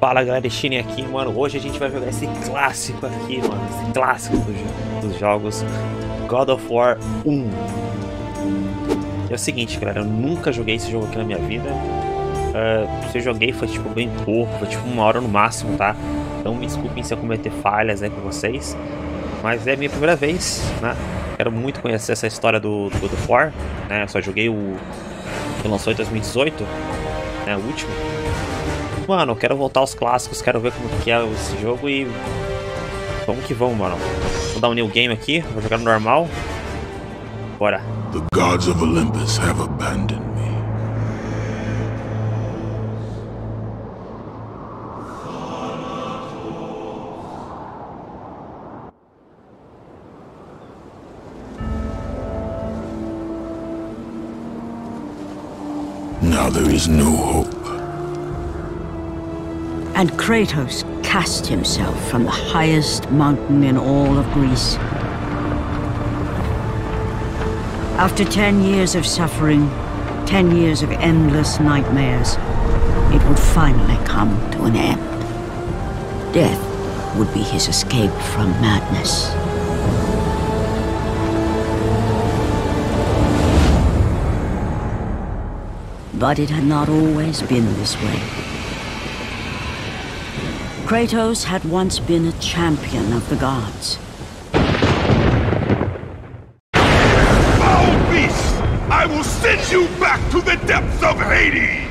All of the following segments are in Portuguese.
Fala galera, Steam aqui, mano. Hoje a gente vai jogar esse clássico aqui, mano. Esse clássico dos, dos jogos God of War 1. É o seguinte, galera, eu nunca joguei esse jogo aqui na minha vida. Uh, se eu joguei foi tipo bem pouco, foi tipo uma hora no máximo, tá? Então me desculpem se eu cometer falhas aí com vocês. Mas é a minha primeira vez, né? Quero muito conhecer essa história do, do God of War, né? Eu só joguei o que lançou em 2018, né? O último. Mano, quero voltar aos clássicos, quero ver como que é esse jogo e... Vamos que vamos, mano. Vou dar um new game aqui, vou jogar no normal. Bora. The gods of Olympus have abandoned me. Now there is no hope. And Kratos cast himself from the highest mountain in all of Greece. After ten years of suffering, ten years of endless nightmares, it would finally come to an end. Death would be his escape from madness. But it had not always been this way. Kratos had once been a champion of the gods. I will send you back to the depths of Hades!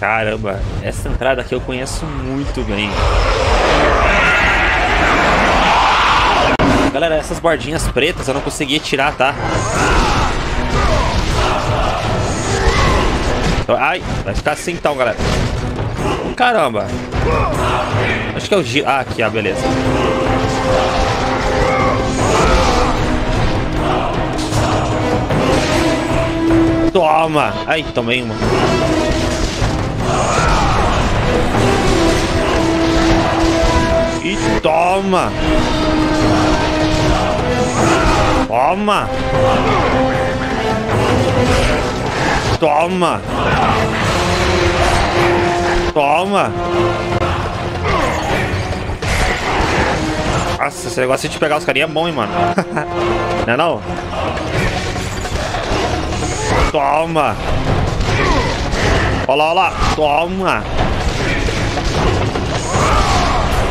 Caramba, essa entrada aqui eu conheço muito bem. Galera, essas bordinhas pretas eu não consegui tirar, tá? Ai, vai ficar assim então, galera. Caramba. Acho que é o giro. Ah, aqui, ah, beleza. Toma! Ai, tomei uma. E toma! Toma! Toma! Toma! Nossa, esse negócio de pegar os carinha é bom, hein, mano. não é não? Toma! Olha lá, olha lá! Toma!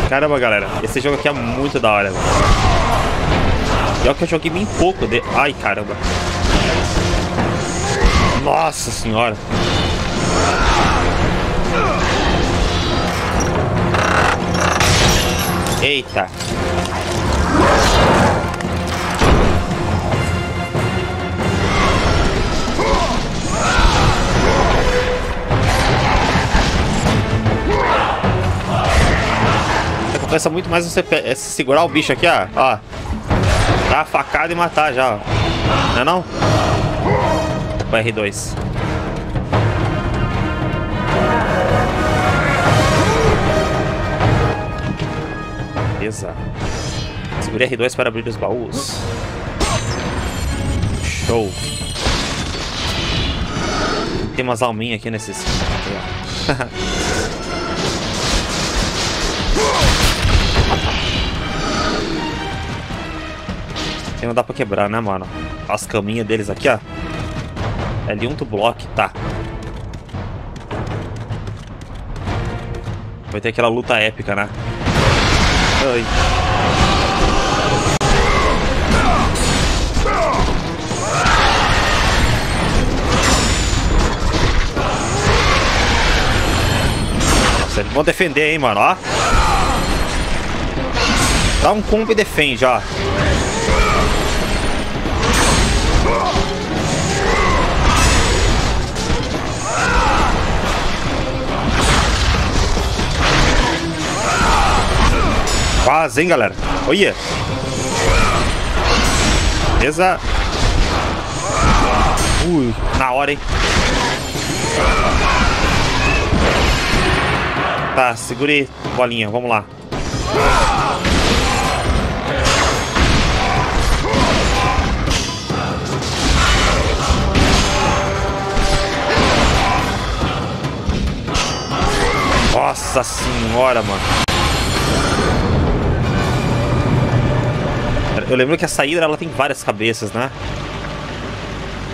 Caramba, galera. Esse jogo aqui é muito da hora. Pior que eu joguei bem pouco de... Ai, caramba. Nossa senhora. Eita. Compensa muito mais você é, segurar o bicho aqui, ó. Ó. Dar a facada e matar já, ó. Não é não? O R2. Beleza. Segure R2 para abrir os baús. Show. Tem umas alminhas aqui nesses... E não dá pra quebrar, né, mano? As caminhas deles aqui, ó. L1 to block, tá. Vai ter aquela luta épica, né? Ai. Nossa, eles vão defender, hein, mano, ó. Dá um combo e defende, ó. Quase, hein, galera? Olha. Beleza. Ui, na hora, hein? Tá, segurei, bolinha, vamos lá. Nossa senhora, mano. Eu lembro que a saída ela tem várias cabeças, né?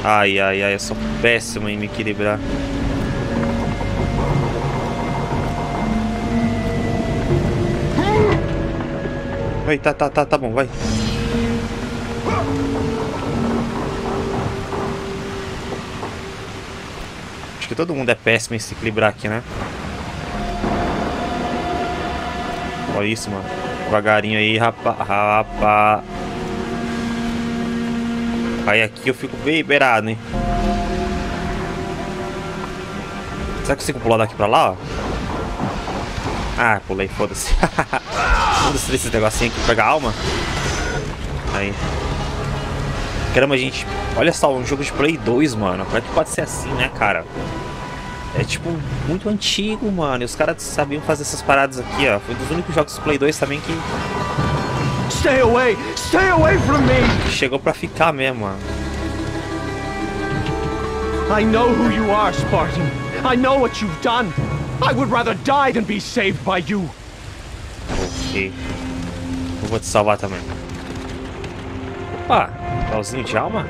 Ai, ai, ai, eu sou péssimo em me equilibrar. Vai, tá, tá, tá, tá bom, vai. Acho que todo mundo é péssimo em se equilibrar aqui, né? Olha isso, mano. Devagarinho aí, rapa, rapa. Aí aqui eu fico bem beirado, hein? Será que eu consigo pular daqui pra lá? Ah, pulei, foda-se. foda-se esse negocinho aqui, pegar alma. Aí. Caramba, gente. Olha só, um jogo de Play 2, mano. Como é que pode ser assim, né, cara? É tipo muito antigo, mano. E os caras sabiam fazer essas paradas aqui, ó. Foi um dos únicos jogos do Play 2 também que. Stay away! Stay away from me! Chegou pra ficar mesmo, mano. I know who you are, Spartan. I know what you've done. I would rather die than be saved by you. Ok. Eu vou te salvar também. Opa, pauzinho de alma?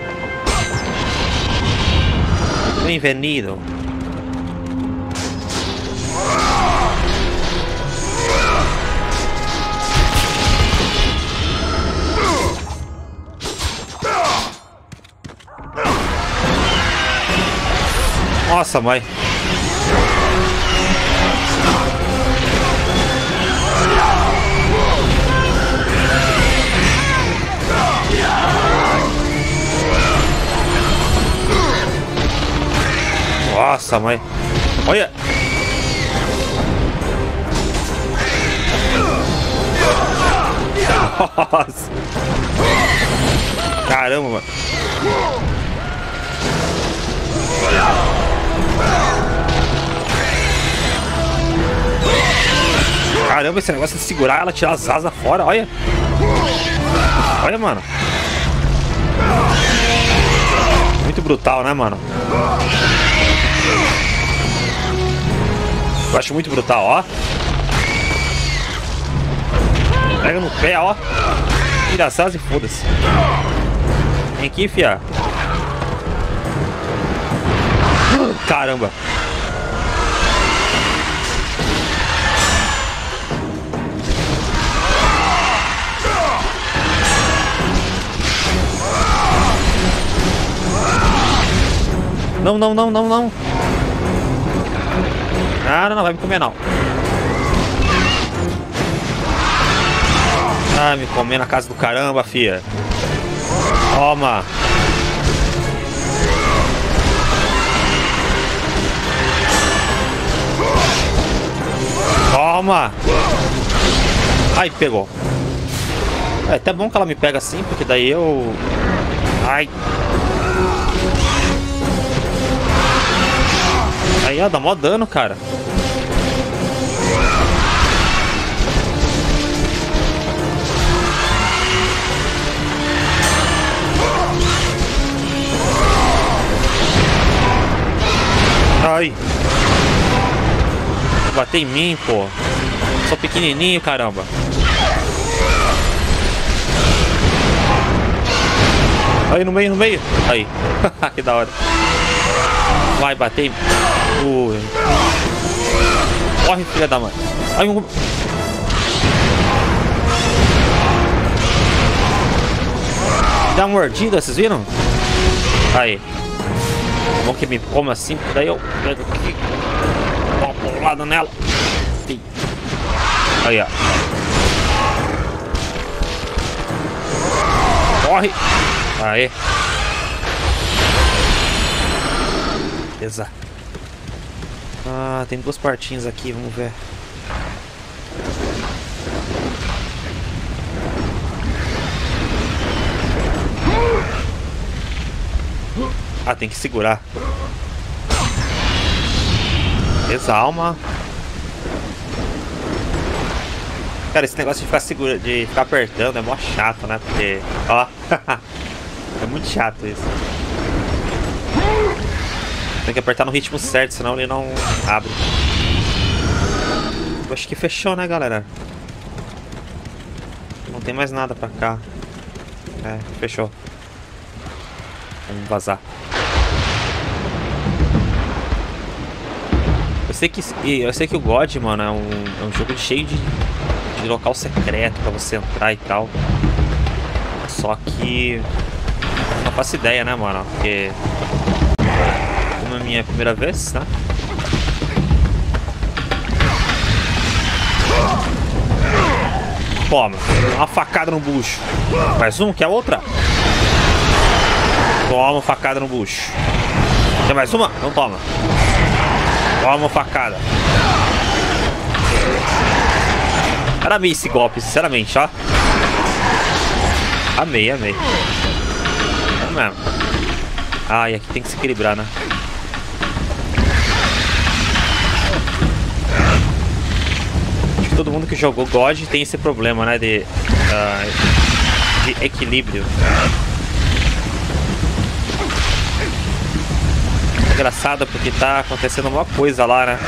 Bem-vindo. Nossa, mãe. Nossa, mãe. Olha. Nossa. Caramba, mano. Caramba, esse negócio de segurar ela, tirar as asas fora, olha. Olha, mano. Muito brutal, né, mano? Eu acho muito brutal, ó. Pega no pé, ó. Tira as asas e foda-se. Vem aqui, fia. Caramba. Não, não, não, não, não. Ah, não, não, vai me comer não. Ah, me comer na casa do caramba, fia. Toma. Toma. Ai, pegou. É até bom que ela me pega assim, porque daí eu... Ai. Aí, ó, dá mó dano, cara. Ai. Bater em mim, pô. Sou pequenininho, caramba. Aí, no meio, no meio. Aí. que da hora. Vai bater. Ui. Corre, filha da mãe. Ai, um... Dá uma mordida, vocês viram? Aí. Bom que me come assim, daí eu pego aqui. Dá uma porrada nela. Aí, ó. Corre. Aí. Beleza. Ah, tem duas partinhas aqui, vamos ver. Ah, tem que segurar. Exalma. Cara, esse negócio de ficar segura, de ficar apertando é mó chato, né? Porque, ó, é muito chato isso. Tem que apertar no ritmo certo, senão ele não abre. Eu acho que fechou, né, galera? Não tem mais nada pra cá. É, fechou. Vamos vazar. Eu sei que, eu sei que o God, mano, é um, é um jogo cheio de, de local secreto pra você entrar e tal. Só que... Não faço ideia, né, mano? Porque... Minha primeira vez, né? Toma. Uma facada no bucho. Mais um? Quer outra? Toma facada no bucho. Quer mais uma? Então toma. Toma uma facada. Era meio esse golpe, sinceramente, ó. Amei, amei. É mesmo. Ah, e aqui tem que se equilibrar, né? Todo mundo que jogou God tem esse problema, né? De, uh, de equilíbrio. É engraçado porque tá acontecendo uma coisa lá, né?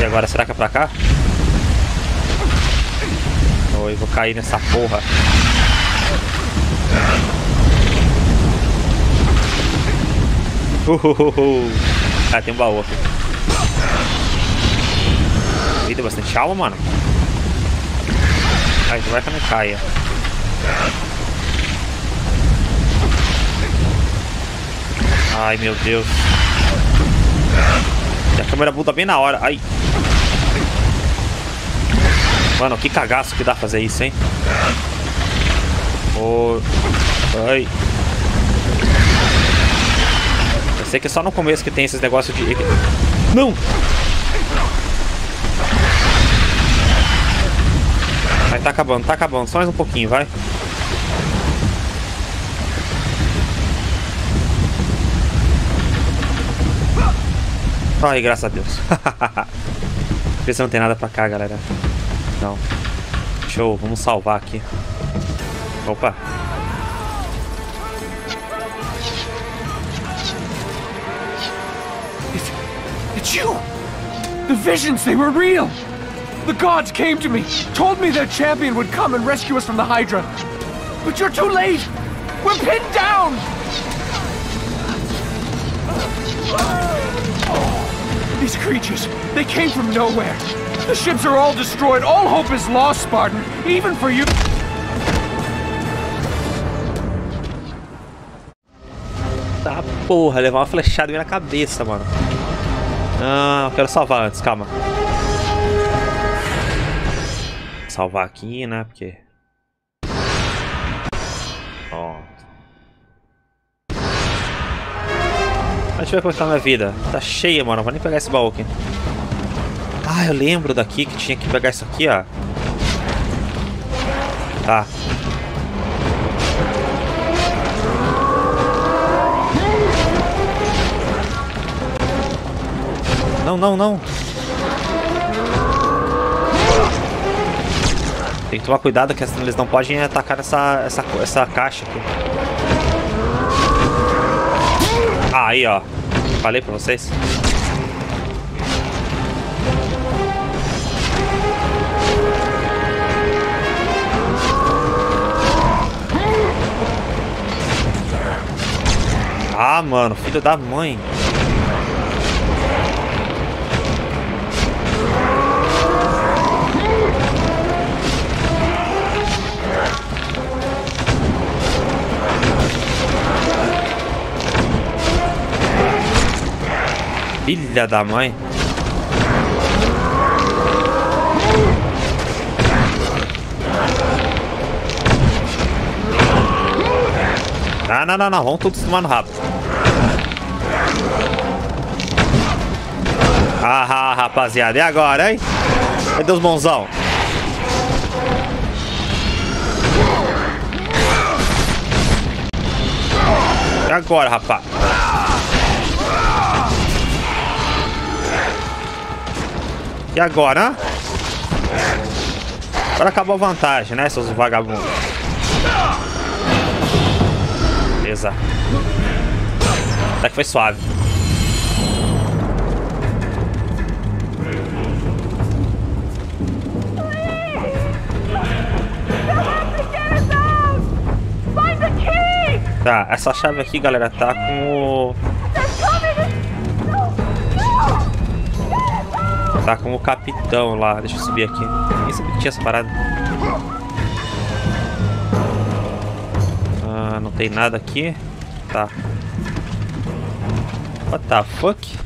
E agora, será que é pra cá? Oi, vou cair nessa porra. Uhuhu. Ah, tem um baú aqui. Tem bastante alma, mano. Ai, vai que não caia. Ai, meu Deus. A câmera muda bem na hora. Ai. Mano, que cagaço que dá fazer isso, hein? Oh. Ai. Sei que é só no começo que tem esses negócios de... Não! Vai, tá acabando, tá acabando. Só mais um pouquinho, vai. Ai, graças a Deus. Vê se não tem nada pra cá, galera. Não. Show, vamos salvar aqui. Opa. You! The visions, they were real! The gods came to me, told me their champion would come and rescue us from the Hydra. But you're too late! We're pinned down! These creatures, they came from nowhere. The ships are all destroyed. All hope is lost, Spartan. Even for you. Porra, levar uma flechada na cabeça, mano. Ah, eu quero salvar antes, calma. Salvar aqui, né? Porque. Ó. Deixa eu ver como está a minha vida. Tá cheia, mano. Não vou nem pegar esse baú aqui. Ah, eu lembro daqui que tinha que pegar isso aqui, ó. Tá. Não, não, não. Tem que tomar cuidado que eles não podem atacar essa, essa, essa caixa aqui. Ah, aí, ó. Falei pra vocês. Ah, mano, filho da mãe. Filha da mãe. Ah, não, não, não. Vamos todos tomando rápido. Ah, ah, rapaziada. E agora, hein? Cadê os bonzão? E agora, rapaz? E agora? Agora acabou a vantagem, né, seus vagabundos? Beleza. Até que foi suave. Tá, essa chave aqui, galera, tá com o... Tá com o capitão lá. Deixa eu subir aqui. Nem sabia que tinha essa parada. Ah, não tem nada aqui. Tá. What the fuck?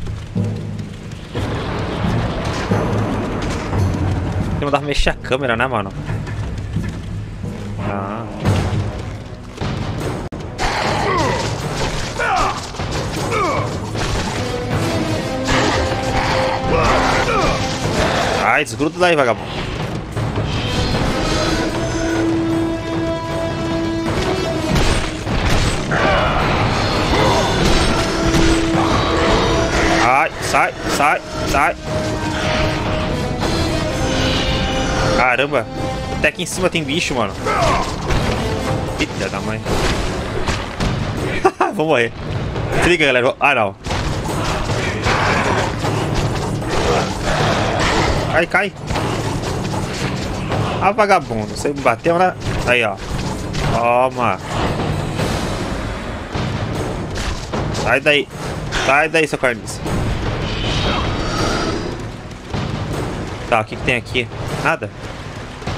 Tem que mandar mexer a câmera, né, mano? Ah. Ai, desgruda daí, vagabundo. Ai, sai, sai, sai. Caramba. Até aqui em cima tem bicho, mano. Eita da mãe. Vou morrer. Se liga, galera. Ah, não. Cai, cai. Ah, vagabundo. Você me bateu, né? Aí, ó. Toma. Sai daí. Sai daí, seu carniça. Tá, o que, que tem aqui? Nada?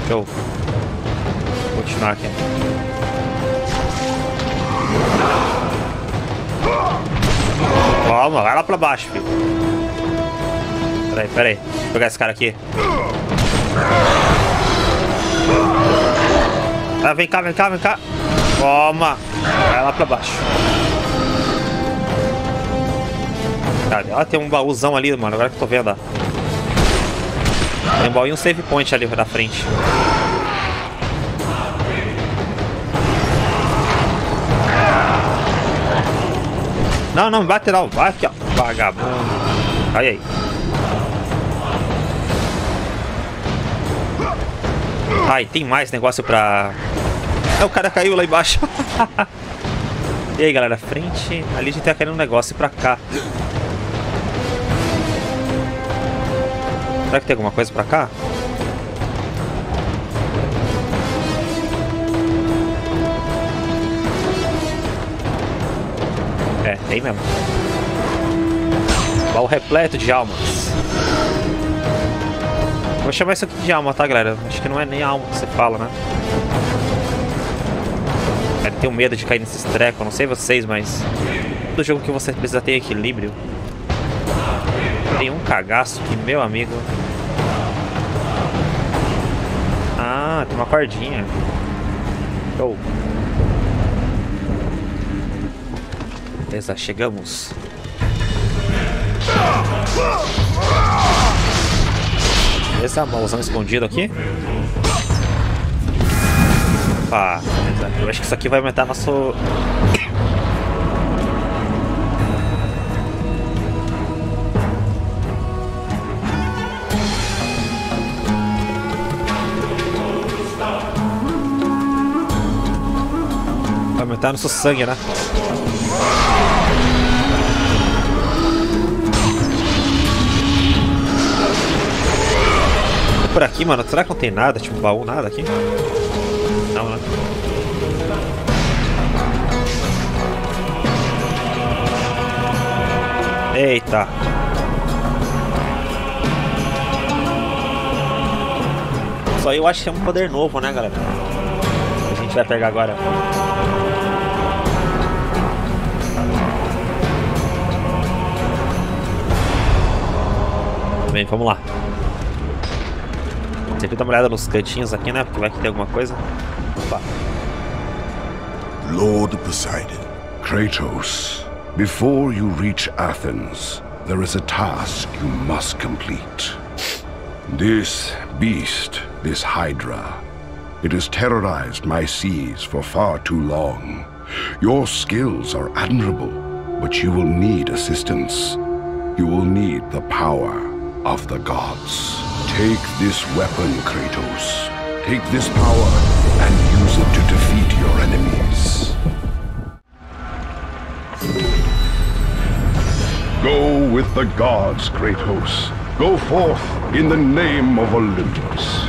Show. Vou continuar aqui. Toma, vai lá pra baixo, filho. Peraí, peraí. Vou pegar esse cara aqui. Ah, vem cá, vem cá, vem cá. Toma. Vai lá pra baixo. Cadê? Ó, tem um baúzão ali, mano. Agora que eu tô vendo. Tem um baú e um save point ali na frente. Não, não, bate não. Vai aqui, ó. Vagabundo. Aí, aí. Ai, tem mais negócio pra... É, o cara caiu lá embaixo. e aí, galera, frente. Ali a gente tá querendo um negócio pra cá. Será que tem alguma coisa pra cá? É, tem mesmo. Baú repleto de almas. Vou chamar isso aqui de alma, tá, galera? Acho que não é nem alma que você fala, né? É, tenho medo de cair nesses trecos, não sei vocês, mas... Todo jogo que você precisa ter equilíbrio. Tem um cagaço que, meu amigo... Ah, tem uma cordinha. Show. Beleza, chegamos. Beleza, baúzão escondido aqui. Opa. Eu acho que isso aqui vai aumentar nosso... Vai aumentar nosso sangue, né? Por aqui, mano. Será que não tem nada? Tipo, baú, nada aqui? Não, né? Eita. Só eu acho que é um poder novo, né, galera? A gente vai pegar agora. Bem, vamos lá. Dá uma olhada nos cantinhos aqui, né? Porque vai que tem alguma coisa. Opa. Lord Poseidon, Kratos, before you reach Athens, there is a task you must complete. This beast, this Hydra, it has terrorized my seas for far too long. Your skills are admirable, but you will need assistance. You will need the power of the gods. Take this weapon, Kratos. Take this power and use it to defeat your enemies. Go with the gods, Kratos. Go forth in the name of Olympus.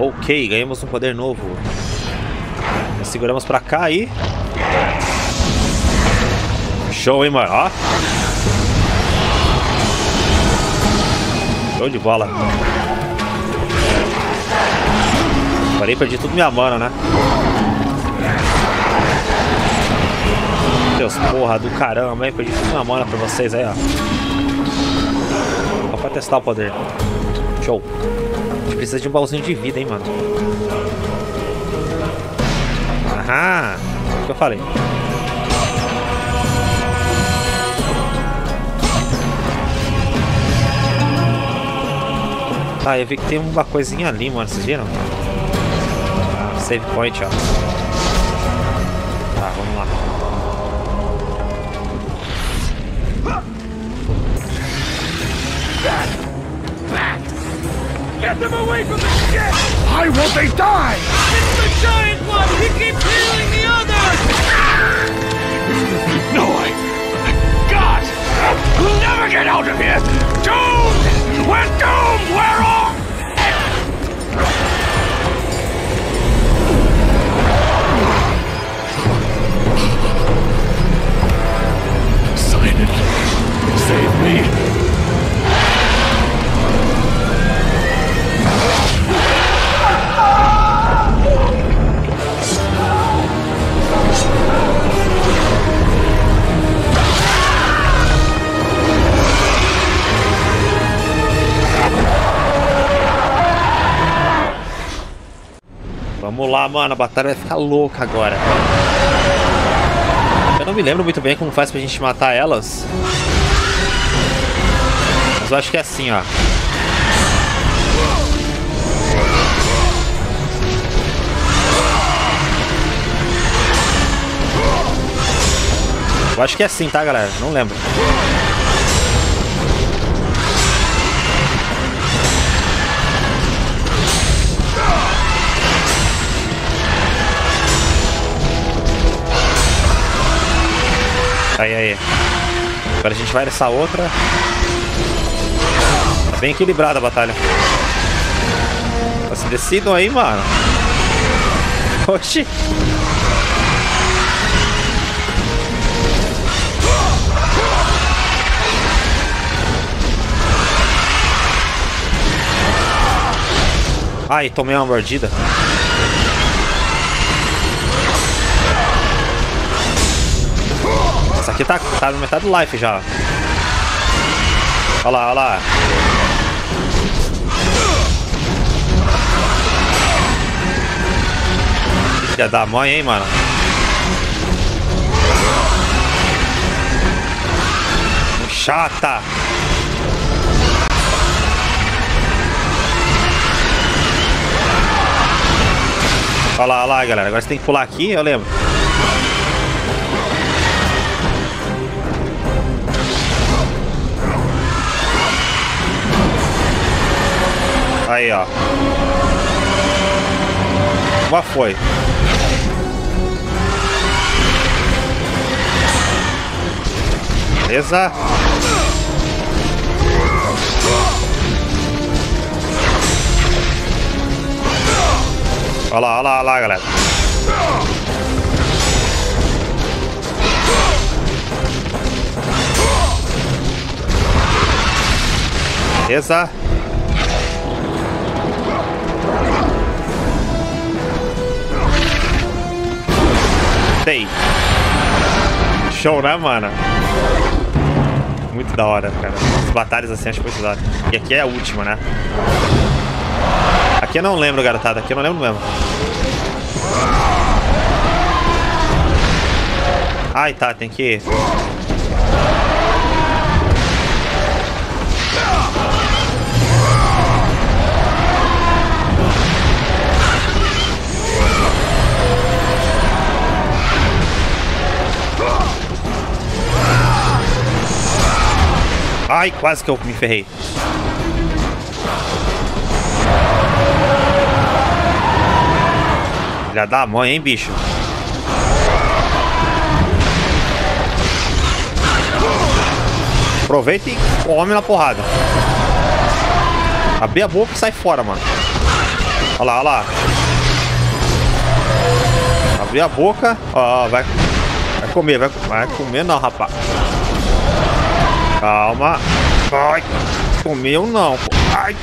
Ok, ganhamos um poder novo. Seguramos pra cá aí. Show, hein, mano? Ó. Show de bola. Parei, perdi tudo minha mana, né? Deus, porra do caramba, hein? Perdi tudo minha mana pra vocês aí, ó. Só pra testar o poder. Show. A gente precisa de um baúzinho de vida, hein, mano. Aham. O que eu falei? Tá, eu vi que tem uma coisinha ali, mano. Vocês viram? Save point, ó. Tá, vamos lá. Get them away from the ship! Why won't they die? It's the giant one! He keeps healing the others! No, I... God! We'll never get out of here! Doomed! We're doomed! We're all... it. Save me. Vamos lá, mano. A batalha vai ficar louca agora. Não me lembro muito bem como faz pra gente matar elas. Mas eu acho que é assim, ó. Eu acho que é assim, tá, galera? Não lembro. Aí, aí. Agora a gente vai nessa outra. Tá bem equilibrada a batalha. Se decidam aí, mano. Oxi. Ai, tomei uma mordida. Aqui tá, tá na metade do life já. Olha lá, olha lá. Filha da mãe, hein, mano. Chata. Olha lá, olha lá, galera. Agora você tem que pular aqui, eu lembro. Aí, ó. Uma foi. Beleza? Olha lá, olha lá, olha lá, galera. Beleza? Tem. Show, né, mano? Muito da hora, cara. As batalhas assim, acho muito da hora. E aqui é a última, né? Aqui eu não lembro, garotada. Aqui eu não lembro mesmo. Ai, tá, tem que... Ai, quase que eu me ferrei. Filha da mãe, hein, bicho? Aproveita e come na porrada. Abrir a boca e sai fora, mano. Olha lá, olha lá. Abrir a boca. Ó, vai. Vai comer, vai, vai comer não, rapaz. Calma. Ai. Comeu não. Ai.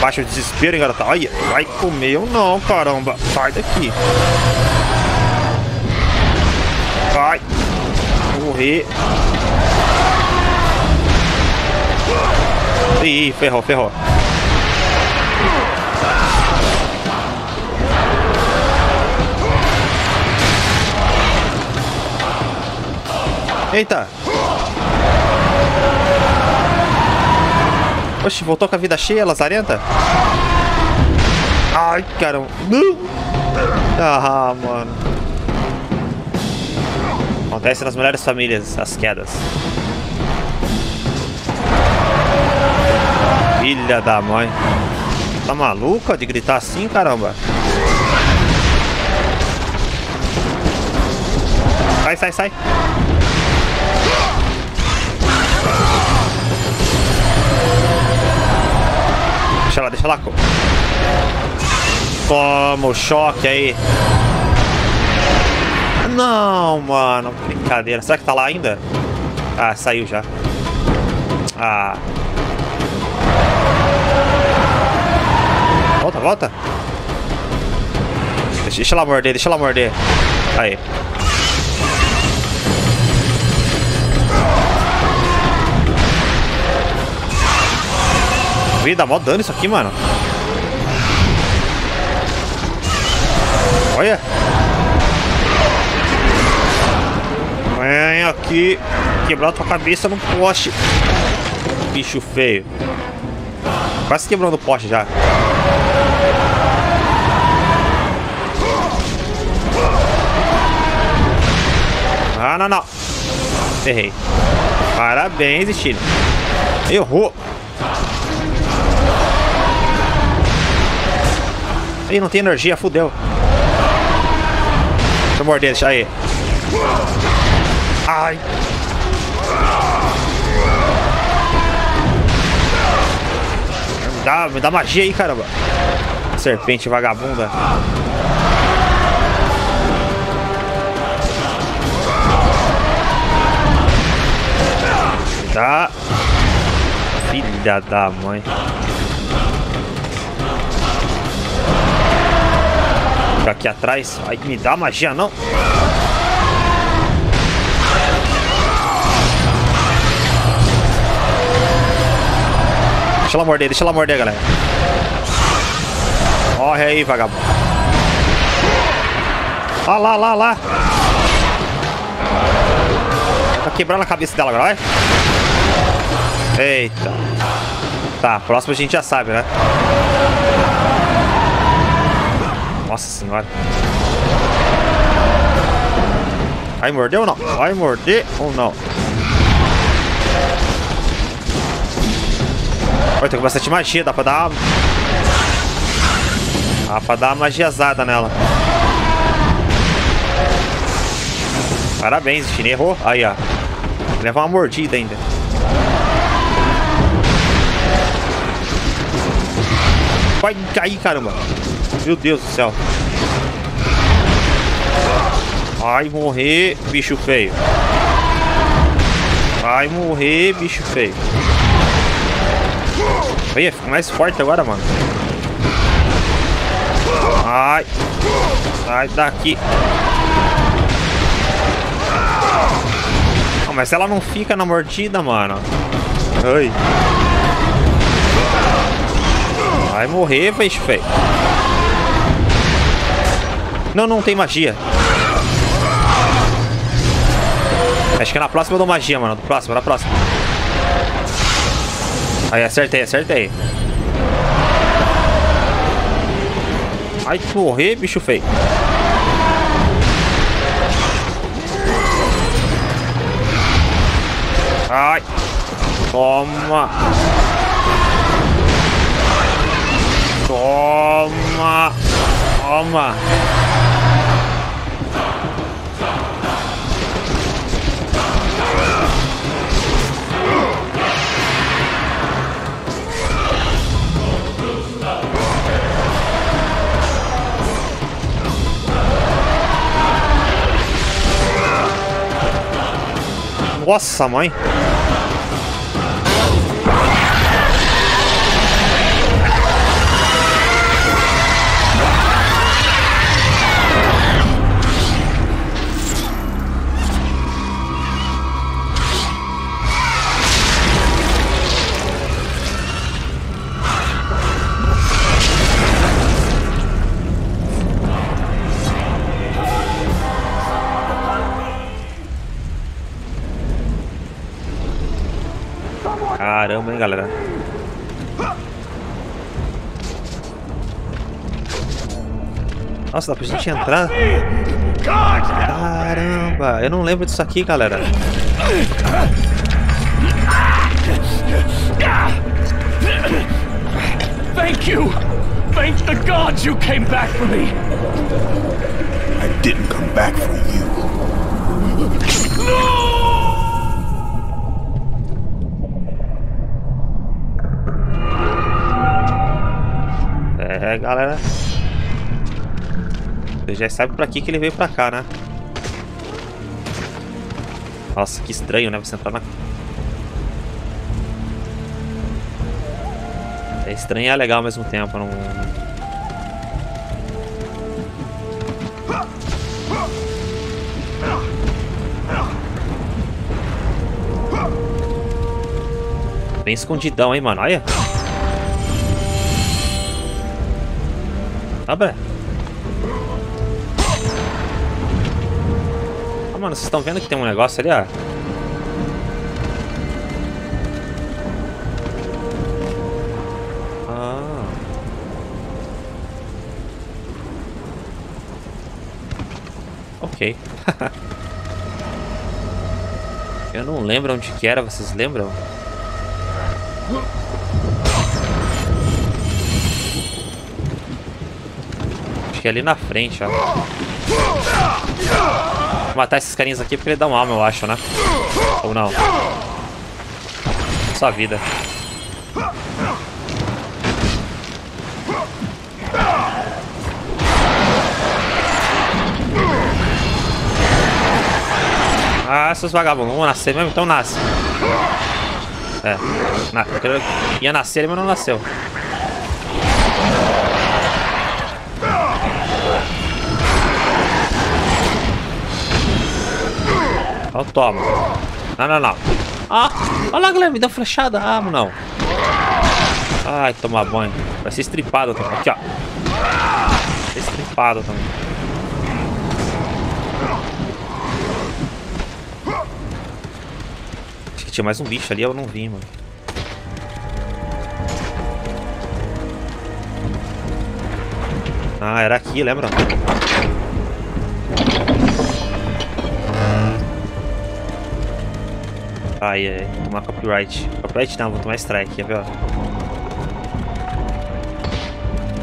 Baixa o desespero, hein, garota. Olha, vai comer ou não, caramba. Sai daqui. Vai. Morrer. Ih, ferrou, ferrou. Eita. Oxe, voltou com a vida cheia, lazarenta? Ai, caramba. Não. Ah, mano. Acontece nas melhores famílias, as quedas. Filha da mãe. Tá maluca de gritar assim, caramba? Sai, sai, sai. Deixa lá, deixa lá. Toma o choque aí. Não, mano. Brincadeira. Será que tá lá ainda? Ah, saiu já. Ah. Volta, volta. Deixa, deixa ela morder, deixa ela morder. Aí. Ih, dá mó dano isso aqui, mano. Olha. Vem aqui. Quebrar tua cabeça no poste. Bicho feio. Quase quebrando o poste já. Ah, não, não. Errei. Parabéns, Stine. Errou. Ih, não tem energia, fudeu. Deixa eu morder, deixa aí. Ai. Me dá, me dá magia aí, caramba. Serpente vagabunda. Tá. Filha da mãe. Fica aqui atrás. Ai, me dá magia, não. Deixa ela morder, deixa ela morder, galera. Morre aí, vagabundo. Olha lá, lá, lá. Tá quebrando a cabeça dela agora, vai. Eita. Tá, próximo a gente já sabe, né? Nossa senhora. Vai morder ou não? Vai morder ou não? Olha, tem bastante magia, dá pra dar... Dá pra dar uma magiazada nela. Parabéns, Chine errou. Aí, ó. Leva uma mordida ainda. Vai cair, caramba. Meu Deus do céu. Vai morrer, bicho feio. Vai morrer, bicho feio. Aí, fica mais forte agora, mano. Ai. Sai daqui. Mas ela não fica na mordida, mano. Ai. Vai morrer, bicho feio. Não, não tem magia. Acho que na próxima eu dou magia, mano. Próxima, na próxima. Aí, acertei, acertei. Ai, morrer, bicho feio. Ai. Toma. Toma. Toma. Nossa, mãe. Caramba, hein, galera. Nossa, dá pra gente entrar? Caramba, eu não lembro disso aqui, galera. Thank you! Thank the gods you came back for me! I didn't come back for you. Galera. Você já sabe pra que, que ele veio pra cá, né? Nossa, que estranho, né? Você entrar na... É estranho e é legal ao mesmo tempo. Não... Bem escondidão, hein, mano? Olha. Abra. Ah, mano, vocês estão vendo que tem um negócio ali, ó? Ah. Ok. Eu não lembro onde que era, vocês lembram? É ali na frente, ó. Vou matar esses carinhas aqui porque ele dá um alma, eu acho, né? Ou não? Sua vida. Ah, seus vagabundos, vamos nascer mesmo? Então nasce. É, na, ia nascer, mas não nasceu. Então toma. Não, não, não. Ah, olha lá, galera, me flechada. Ah, não. Ai, tomar banho. Vai ser estripado também. Aqui, ó. Vai ser estripado também. Acho que tinha mais um bicho ali, eu não vi, mano. Ah, era aqui, lembra? Ai, ai, tomar copyright. Copyright não, vou tomar strike, quer ver, ó.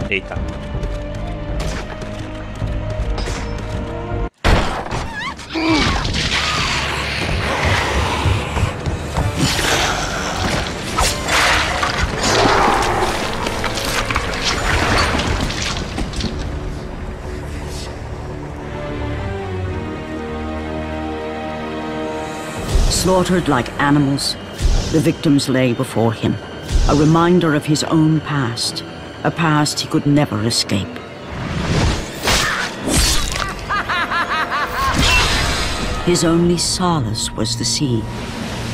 Eita. Slaughtered like animals, the victims lay before him, a reminder of his own past, a past he could never escape. His only solace was the sea,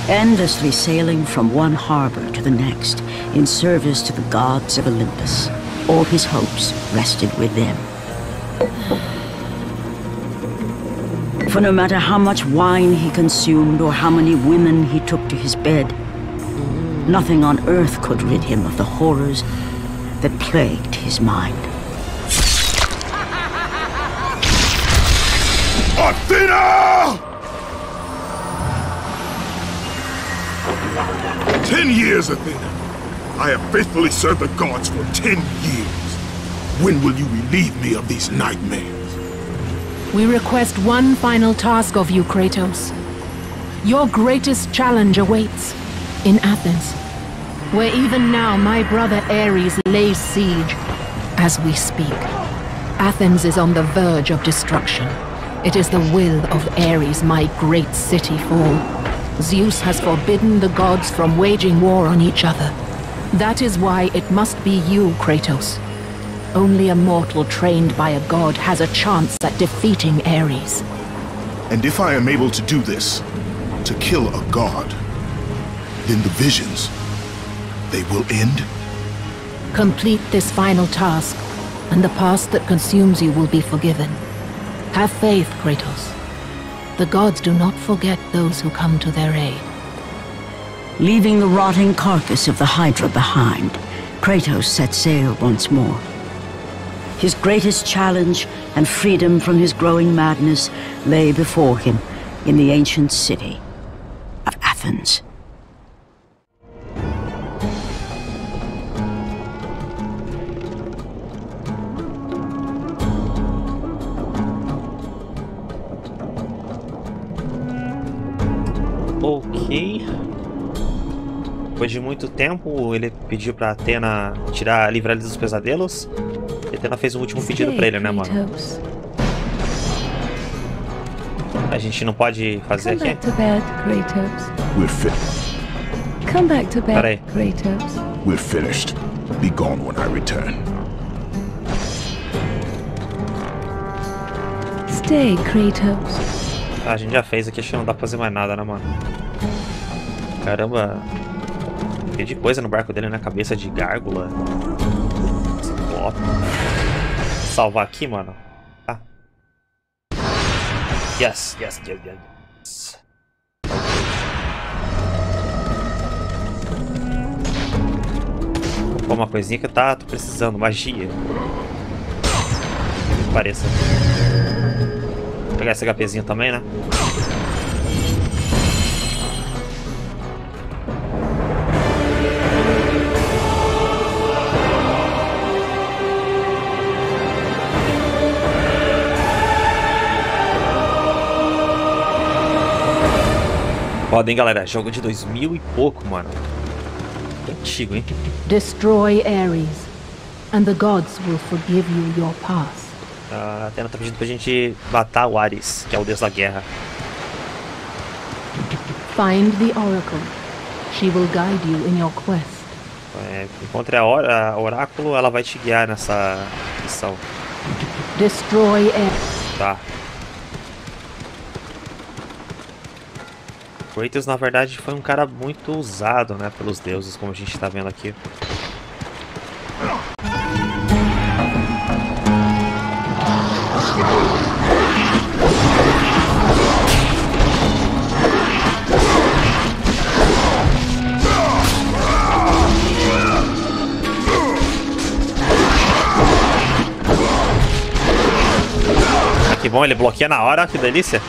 endlessly sailing from one harbor to the next in service to the gods of Olympus. All his hopes rested with them. For no matter how much wine he consumed or how many women he took to his bed, nothing on earth could rid him of the horrors that plagued his mind. Athena! Ten years, Athena. I have faithfully served the gods for ten years. When will you relieve me of these nightmares? We request one final task of you, Kratos. Your greatest challenge awaits in Athens, where even now my brother Ares lays siege as we speak. Athens is on the verge of destruction. It is the will of Ares my great city fall. Zeus has forbidden the gods from waging war on each other. That is why it must be you, Kratos. Only a mortal trained by a god has a chance at defeating Ares. And if I am able to do this, to kill a god, then the visions, they will end? Complete this final task, and the past that consumes you will be forgiven. Have faith, Kratos. The gods do not forget those who come to their aid. Leaving the rotting carcass of the Hydra behind, Kratos set sail once more. His greatest challenge and freedom from his growing madness lay before him in the ancient city of Athens. Ok. Depois de muito tempo, ele pediu pra Atena tirar, livrar ele dos pesadelos. E Atena fez um último pedido pra ele, né, mano? Kratos. A gente não pode fazer Come aqui? back to bed, Kratos. We're fi- Come back to bed, Peraí. Kratos. we're finished. Be gone when I return. Stay, Kratos. Ah, a gente já fez aqui, acho que não dá pra fazer mais nada, né, mano? Caramba. Que de coisa no barco dele, né? Cabeça de gárgula. Ciclope. Salvar aqui, mano. Tá. Yes, yes, yes, yes. Uma coisinha que tá, tô precisando. Magia. Que pareça. Vou pegar esse HPzinho também, né? Foda, hein, galera? Jogo de 2000 e pouco, mano. Antigo, hein? Destroy Ares, and the gods will forgive you your past. A Atena tá pedindo pra gente matar o Ares, que é o deus da guerra. Find the Oracle. She will guide you in your quest. É, encontre a, hora, a oráculo, ela vai te guiar nessa missão. Destroy Ares. Tá. Kratos, na verdade, foi um cara muito usado, né, pelos deuses, como a gente tá vendo aqui. Ah, que bom, ele bloqueia na hora, que delícia.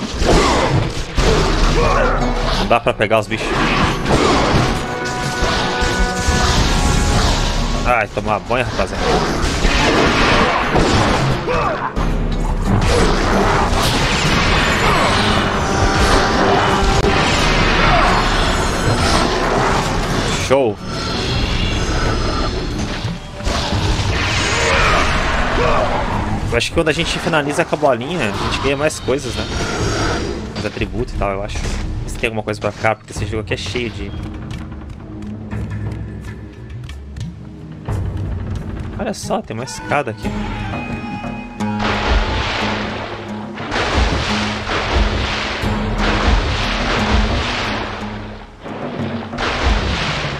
Dá pra pegar os bichos. Ai, tomar banho, rapaziada. Show. Eu acho que quando a gente finaliza com a bolinha, a gente ganha mais coisas, né? Mais atributo e tal, eu acho. Tem alguma coisa pra cá, porque esse jogo aqui é cheio de... Olha só, tem uma escada aqui.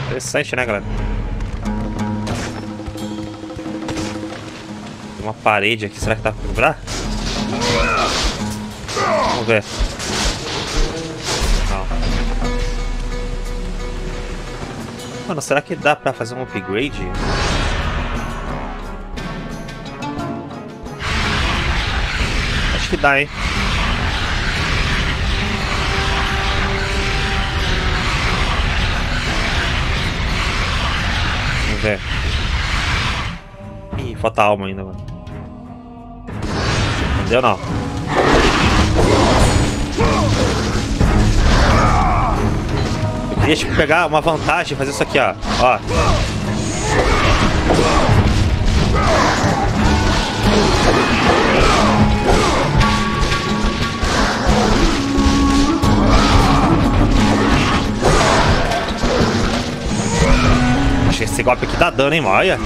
Interessante, né, galera? Tem uma parede aqui, será que dá pra quebrar? Vamos ver. Mano, será que dá pra fazer um upgrade? Acho que dá, hein? Vamos ver. Ih, falta alma ainda, mano. Não deu não. Deixa eu pegar uma vantagem fazer isso aqui, ó. Ó. Esse golpe aqui dá dano, hein, Maia?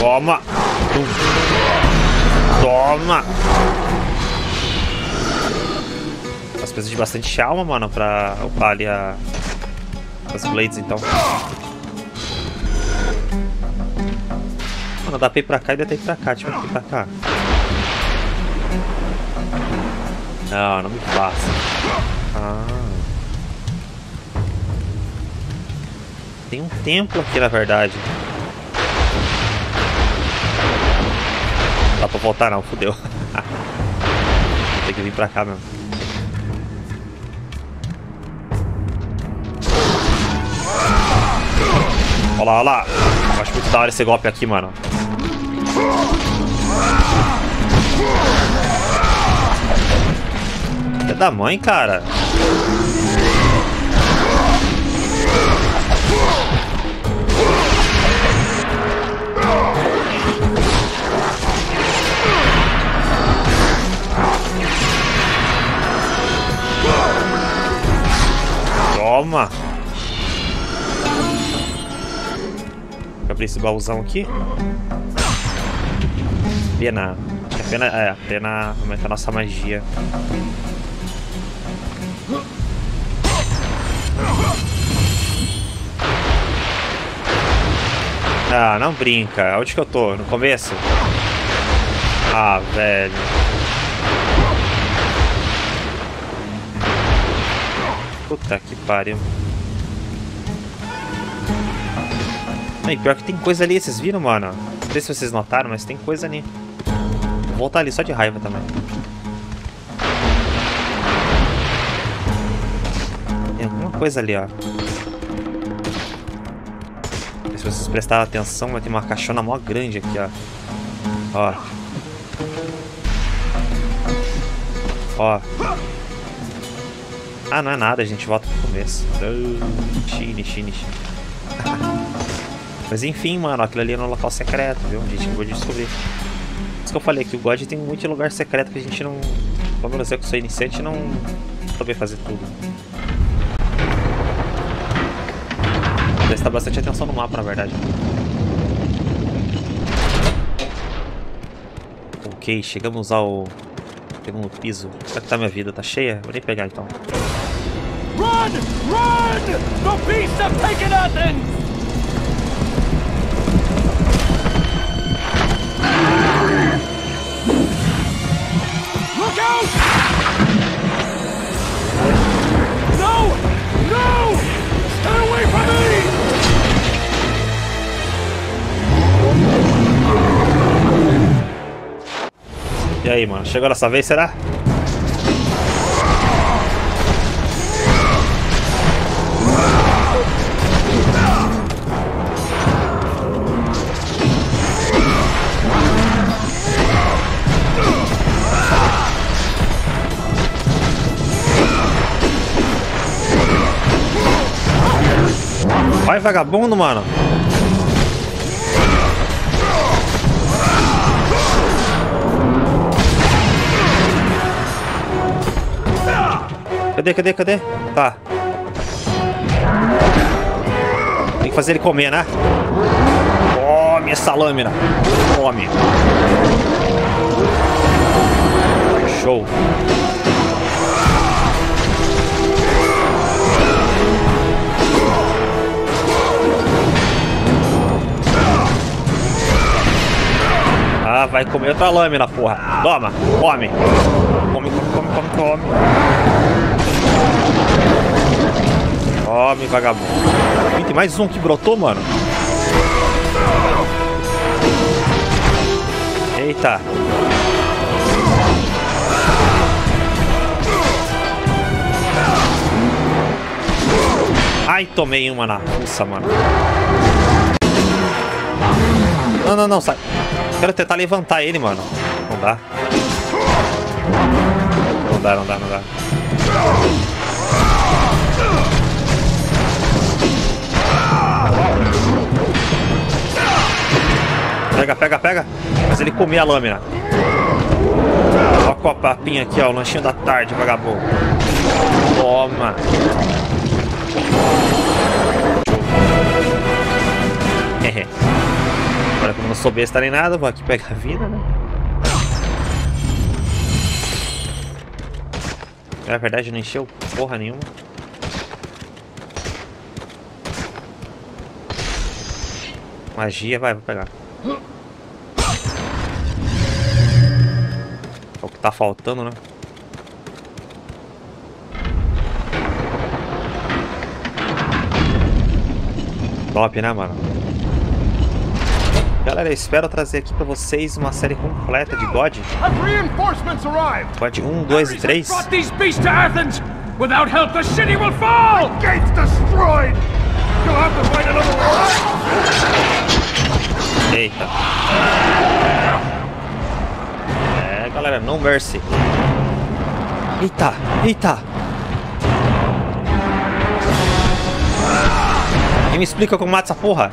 Toma! Toma. Nós precisamos de bastante alma, mano, pra upar ali a... as blades, então. Mano, dá pra ir pra cá e dá pra ir pra cá. Deixa eu ir pra cá. Não, não me faça. Ah. Tem um templo aqui, na verdade. Dá pra voltar não, fodeu. Tem que vir pra cá mesmo. Olha lá, olha lá. Eu acho muito da hora esse golpe aqui, mano. É da mãe, cara. Toma. Vou abrir esse baúzão aqui. Pena. A pena. É, pena aumenta a nossa magia. Ah, não brinca. Onde que eu tô? No começo? Ah, velho. Puta que pariu. E pior que tem coisa ali, vocês viram, mano? Não sei se vocês notaram, mas tem coisa ali. Vou voltar ali só de raiva também. Tem alguma coisa ali, ó. Se vocês prestarem atenção, vai ter uma caixona mó grande aqui, ó. Ó. Ó. Ah, não é nada, a gente volta pro começo. Chine, chine, chine. Mas enfim, mano, aquilo ali é no local secreto, viu? A gente acabou de descobrir. Isso que eu falei, que o God tem muito lugar secreto que a gente não... Como eu sei que eu sou iniciante, não saber fazer tudo. Prestar bastante atenção no mapa, na verdade. Ok, chegamos ao segundo piso. É que tá minha vida? Tá cheia? Vou nem pegar então. Run! Run! The beasts have taken Athens! Look out! No! No! Stay away from me! E aí, mano? Chegou dessa vez, será? Vagabundo, mano. Cadê, cadê, cadê? Tá. Tem que fazer ele comer, né? Come essa lâmina. Come. Show. Vai comer outra lâmina, porra. Toma, come. Come, come, come, come, come. Come, vagabundo. Ih, tem mais um que brotou, mano. Eita. Ai, tomei uma na fuça, mano. Não, não, não, sai. Quero tentar levantar ele, mano. Não dá. Não dá, não dá, não dá. Pega, pega, pega. Mas ele comer a lâmina. Ó, papinho aqui, ó. O lanchinho da tarde, vagabundo. Toma. Como não sou besta nem nada, vou aqui pegar a vida, né? Na verdade, não encheu porra nenhuma. Magia, vai, vou pegar. É o que tá faltando, né? Top, né, mano? Galera, eu espero trazer aqui pra vocês uma série completa de God. God 1, 2 e 3. Without help, the city will fall! The gate's destroyed! You'll have to find another way! Eita. É, galera, no mercy. Eita, eita. Quem me explica como mata essa porra?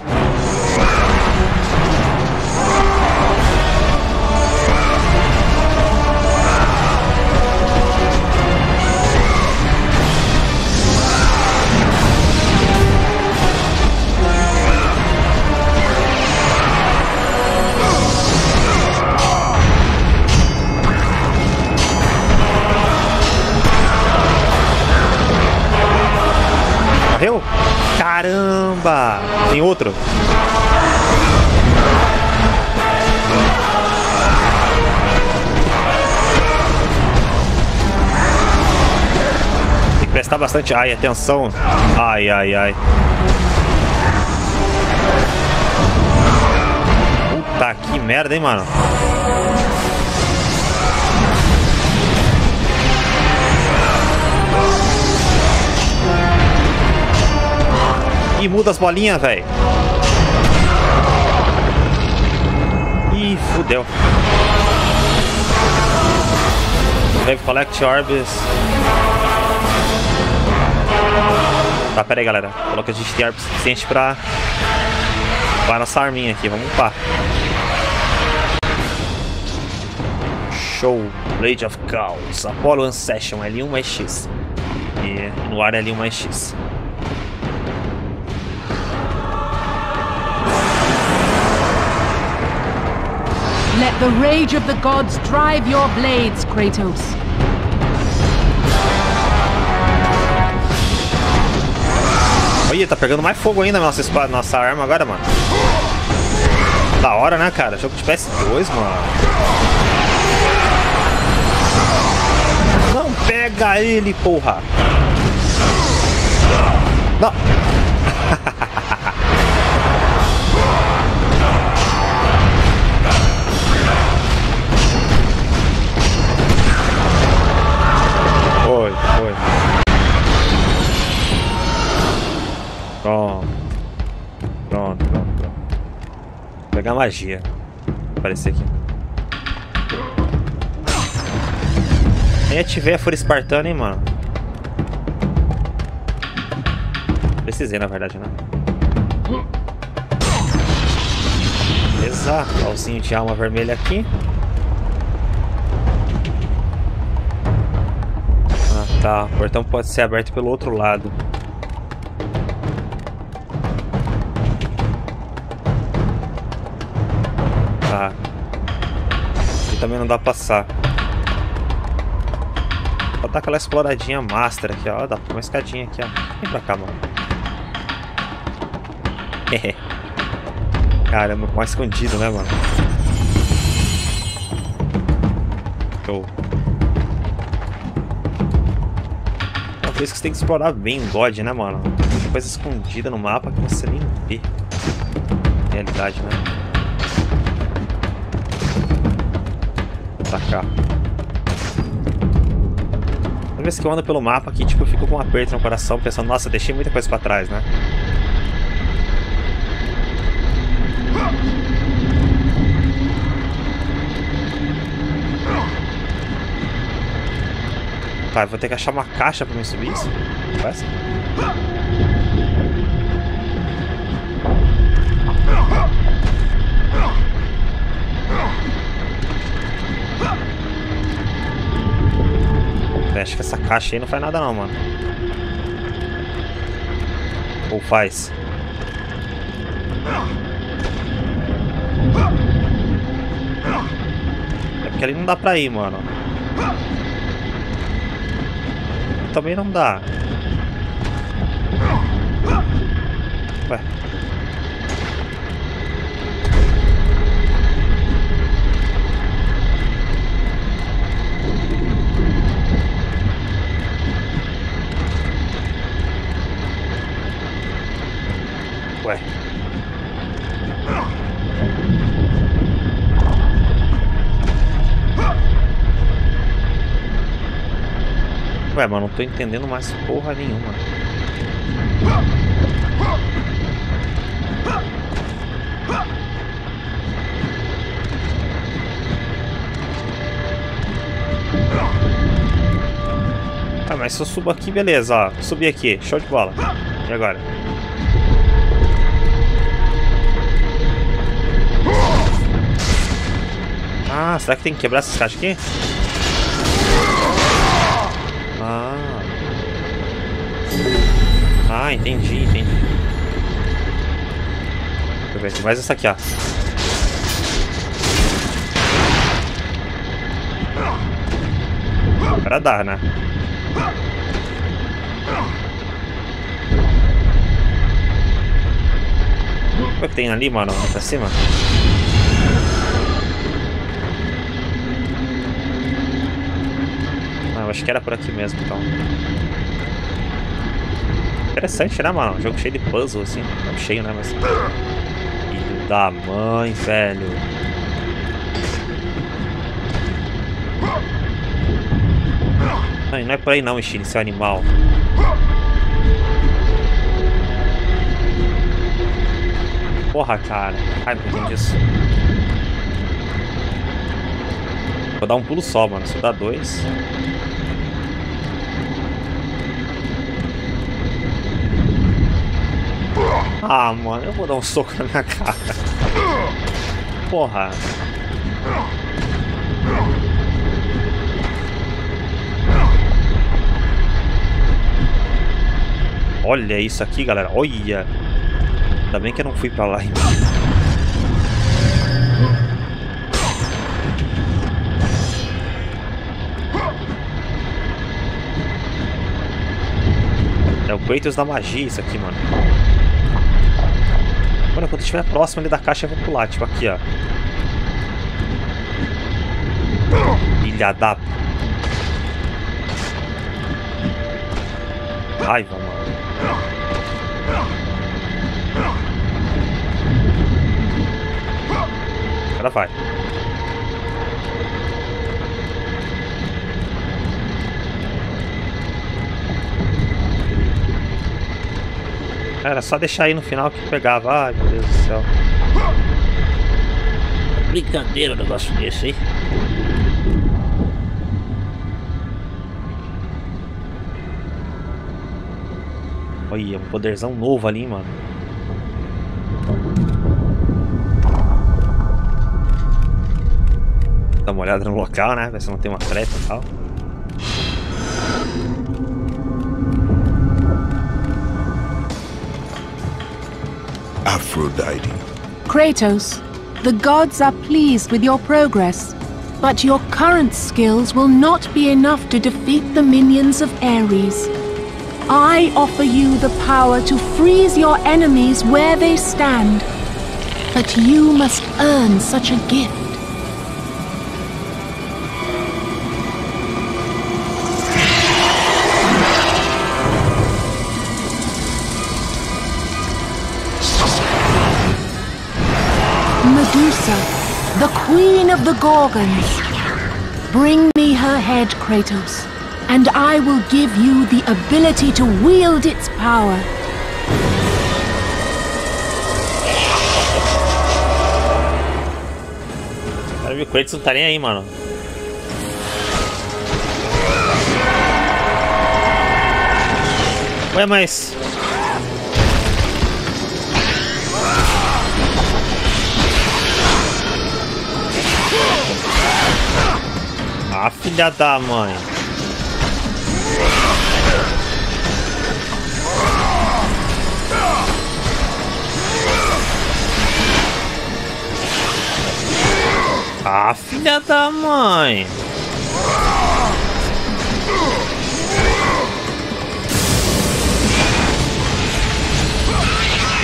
Caramba! Tem outro? Tem que prestar bastante ai, atenção. Ai, ai, ai. Puta que merda, hein, mano. Ih, muda as bolinhas, velho. Ih, fudeu. Wave Collect Orbs. Tá, pera aí, galera. Falou que a gente tem orb suficiente pra... Pra nossa arminha aqui. Vamos upar. Show. Blade of Chaos. Apollo Ancestion. L1 mais X. E no ar L1 mais X. Let the rage of the gods drive your blades, Kratos. Olha, tá pegando mais fogo ainda nossa espada, nossa arma agora, mano. Da hora, né, cara? Jogo de PS2, mano. Não pega ele, porra. Não. Vou pegar magia. Aparecer aqui. Nem ativer a fúria espartana, hein, mano. Precisei, na verdade, né? Beleza. Alcinho de alma vermelha aqui. Tá, o portão pode ser aberto pelo outro lado. Também não dá pra passar. Vou dar aquela exploradinha master aqui, ó. Dá uma escadinha aqui, ó. Vem pra cá, mano. Caramba, mais escondido, né, mano? Show. Por isso que você tem que explorar bem o God, né, mano? Tem coisa escondida no mapa que você nem vê. Realidade, né? Cá. Toda vez que eu ando pelo mapa aqui, tipo, eu fico com um aperto no coração, pensando, nossa, deixei muita coisa pra trás, né? Tá, eu vou ter que achar uma caixa pra me subir isso? Essa? Velho. Acho que essa caixa aí não faz nada não, mano. Ou faz? É porque ali não dá pra ir, mano. Também não dá. Ué. Ué. Ué, mano, não tô entendendo mais porra nenhuma. Ah, mas se eu subo aqui, beleza, ó. Subi aqui, show de bola. E agora? Ah, será que tem que quebrar essas caixas aqui? Ah, entendi, entendi. Deixa eu ver, tem mais essa aqui, ó. Agora dá, né? O que tem ali, mano? Pra cima? Ah, eu acho que era por aqui mesmo, então. Interessante, né, mano? Um jogo cheio de puzzle, assim. Não cheio, né, mas... Filho da mãe, velho. Não, não é por aí não, Steam, seu animal. Porra, cara. Ai, não entendi isso. Vou dar um pulo só, mano. Se eu dar dois... Ah, mano, eu vou dar um soco na minha cara. Porra. Olha isso aqui, galera. Olha. Ainda bem que eu não fui pra lá. É o Kratos da magia isso aqui, mano. Mano, quando estiver próximo ali da caixa eu vou pular, tipo aqui, ó. Ilha da... Raiva, mano. Agora vai. Era só deixar aí no final que pegava. Ai, meu Deus do céu. Brincadeira um negócio desse, hein? Olha, um poderzão novo ali, mano. Dá uma olhada no local, né? Ver se não tem uma treta e tal. Aphrodite. Kratos, the gods are pleased with your progress, but your current skills will not be enough to defeat the minions of Ares. I offer you the power to freeze your enemies where they stand, but you must earn such a gift. Medusa, the queen of the Gorgons. Bring me her head, Kratos, and I will give you the ability to wield its power. O Kratos não tá nem aí, mano. Ué, mas... Ah, filha da mãe. Ah, filha da mãe.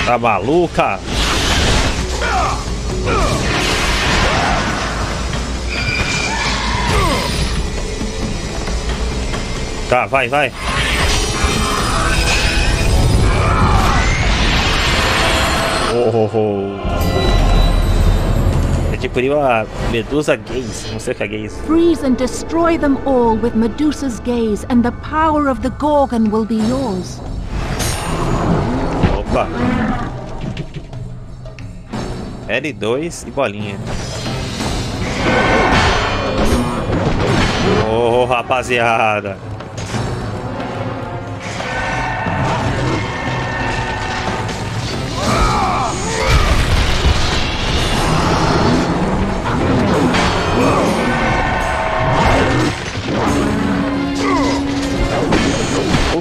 Tá maluca? Tá, vai, vai. Oh, oh, oh. Adquiriu a Medusa Gaze. Não sei o que é Gaze. Freeze and destroy them all with Medusa's gaze, and the power of the Gorgon will be yours. Opa. L2 e bolinha. Oh, rapaziada.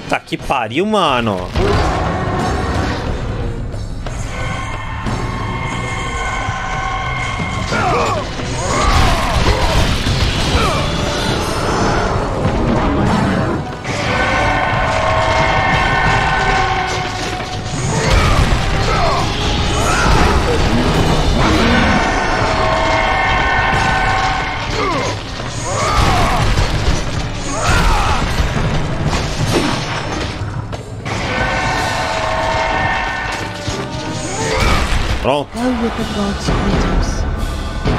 Puta que pariu, mano. Go with the gods, Kratos.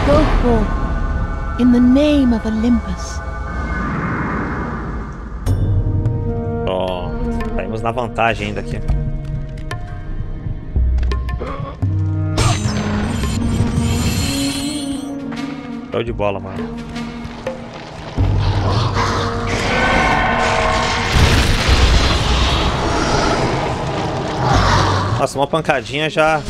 Go forth in the name of Olympus. Pronto. Saímos na vantagem ainda aqui. Show de bola, mano. Nossa, uma pancadinha já.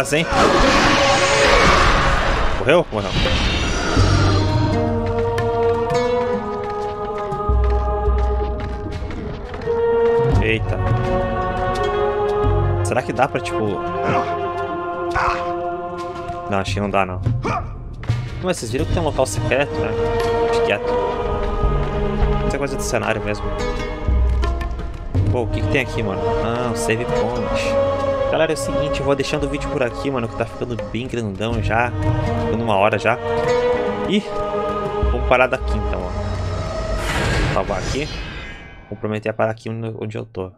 Quase, hein? Morreu? Morreu. Eita. Será que dá pra, tipo... Não, acho que não dá, não. Mas vocês viram que tem um local secreto, né? Quieto. Isso é coisa do cenário mesmo. Pô, o que, que tem aqui, mano? Ah, um save point. Galera, é o seguinte, eu vou deixando o vídeo por aqui, mano, que tá ficando bem grandão já. Ficando uma hora já. E vamos parar daqui, então, ó. Vou salvar aqui. Vou prometer parar aqui onde eu tô.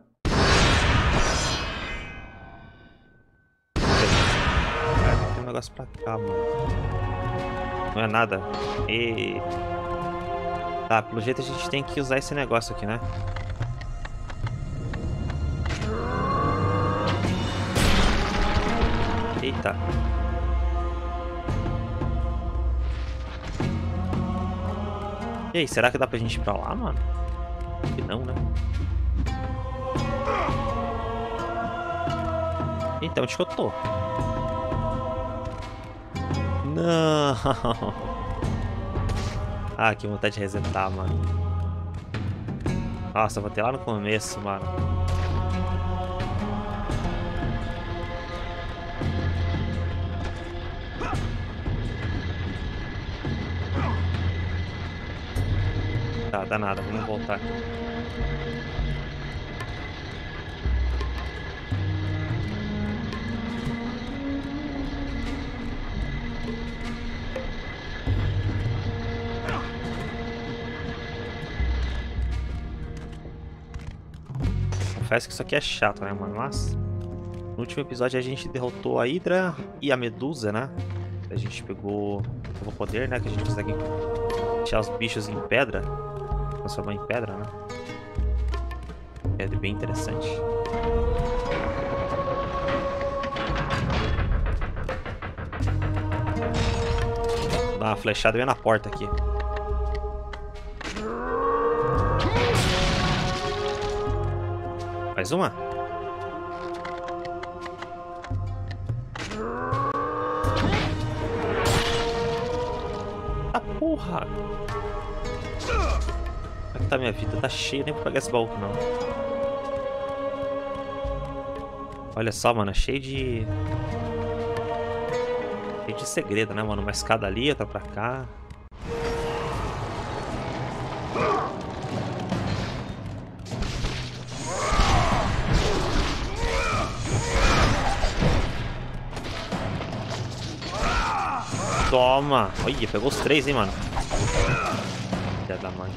Tem um negócio pra cá, mano. Não é nada. E... Tá, pelo jeito a gente tem que usar esse negócio aqui, né? Eita. E aí, será que dá pra gente ir pra lá, mano? Acho que não, né? Então, onde que eu tô? Não! Ah, que vontade de resetar, mano. Nossa, vou ter lá no começo, mano. Tá, dá nada, vamos voltar aqui. Confesso que isso aqui é chato, né, mano? Mas no último episódio a gente derrotou a Hydra e a Medusa, né? A gente pegou o poder, né? Que a gente consegue deixar os bichos em pedra. Transformar em pedra, né? É bem interessante. Vou dar uma flechada bem na porta aqui. Mais uma? Porra! Tá minha vida? Tá cheia, nem vou pegar esse baú não. Olha só, mano, cheio de... Cheio de segredo, né, mano? Uma escada ali, outra pra cá. Toma! Olha, pegou os três, hein, mano. Filha da mãe.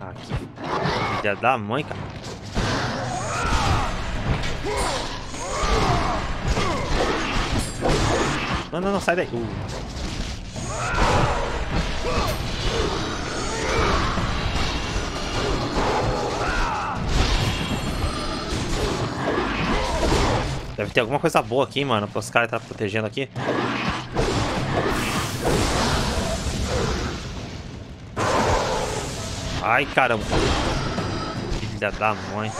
Aqui. Filha da mãe, cara. Não, não, não, sai daí. Uh. Deve ter alguma coisa boa aqui, mano, para os caras estar tá protegendo aqui. Ai, caramba. Filha da mãe.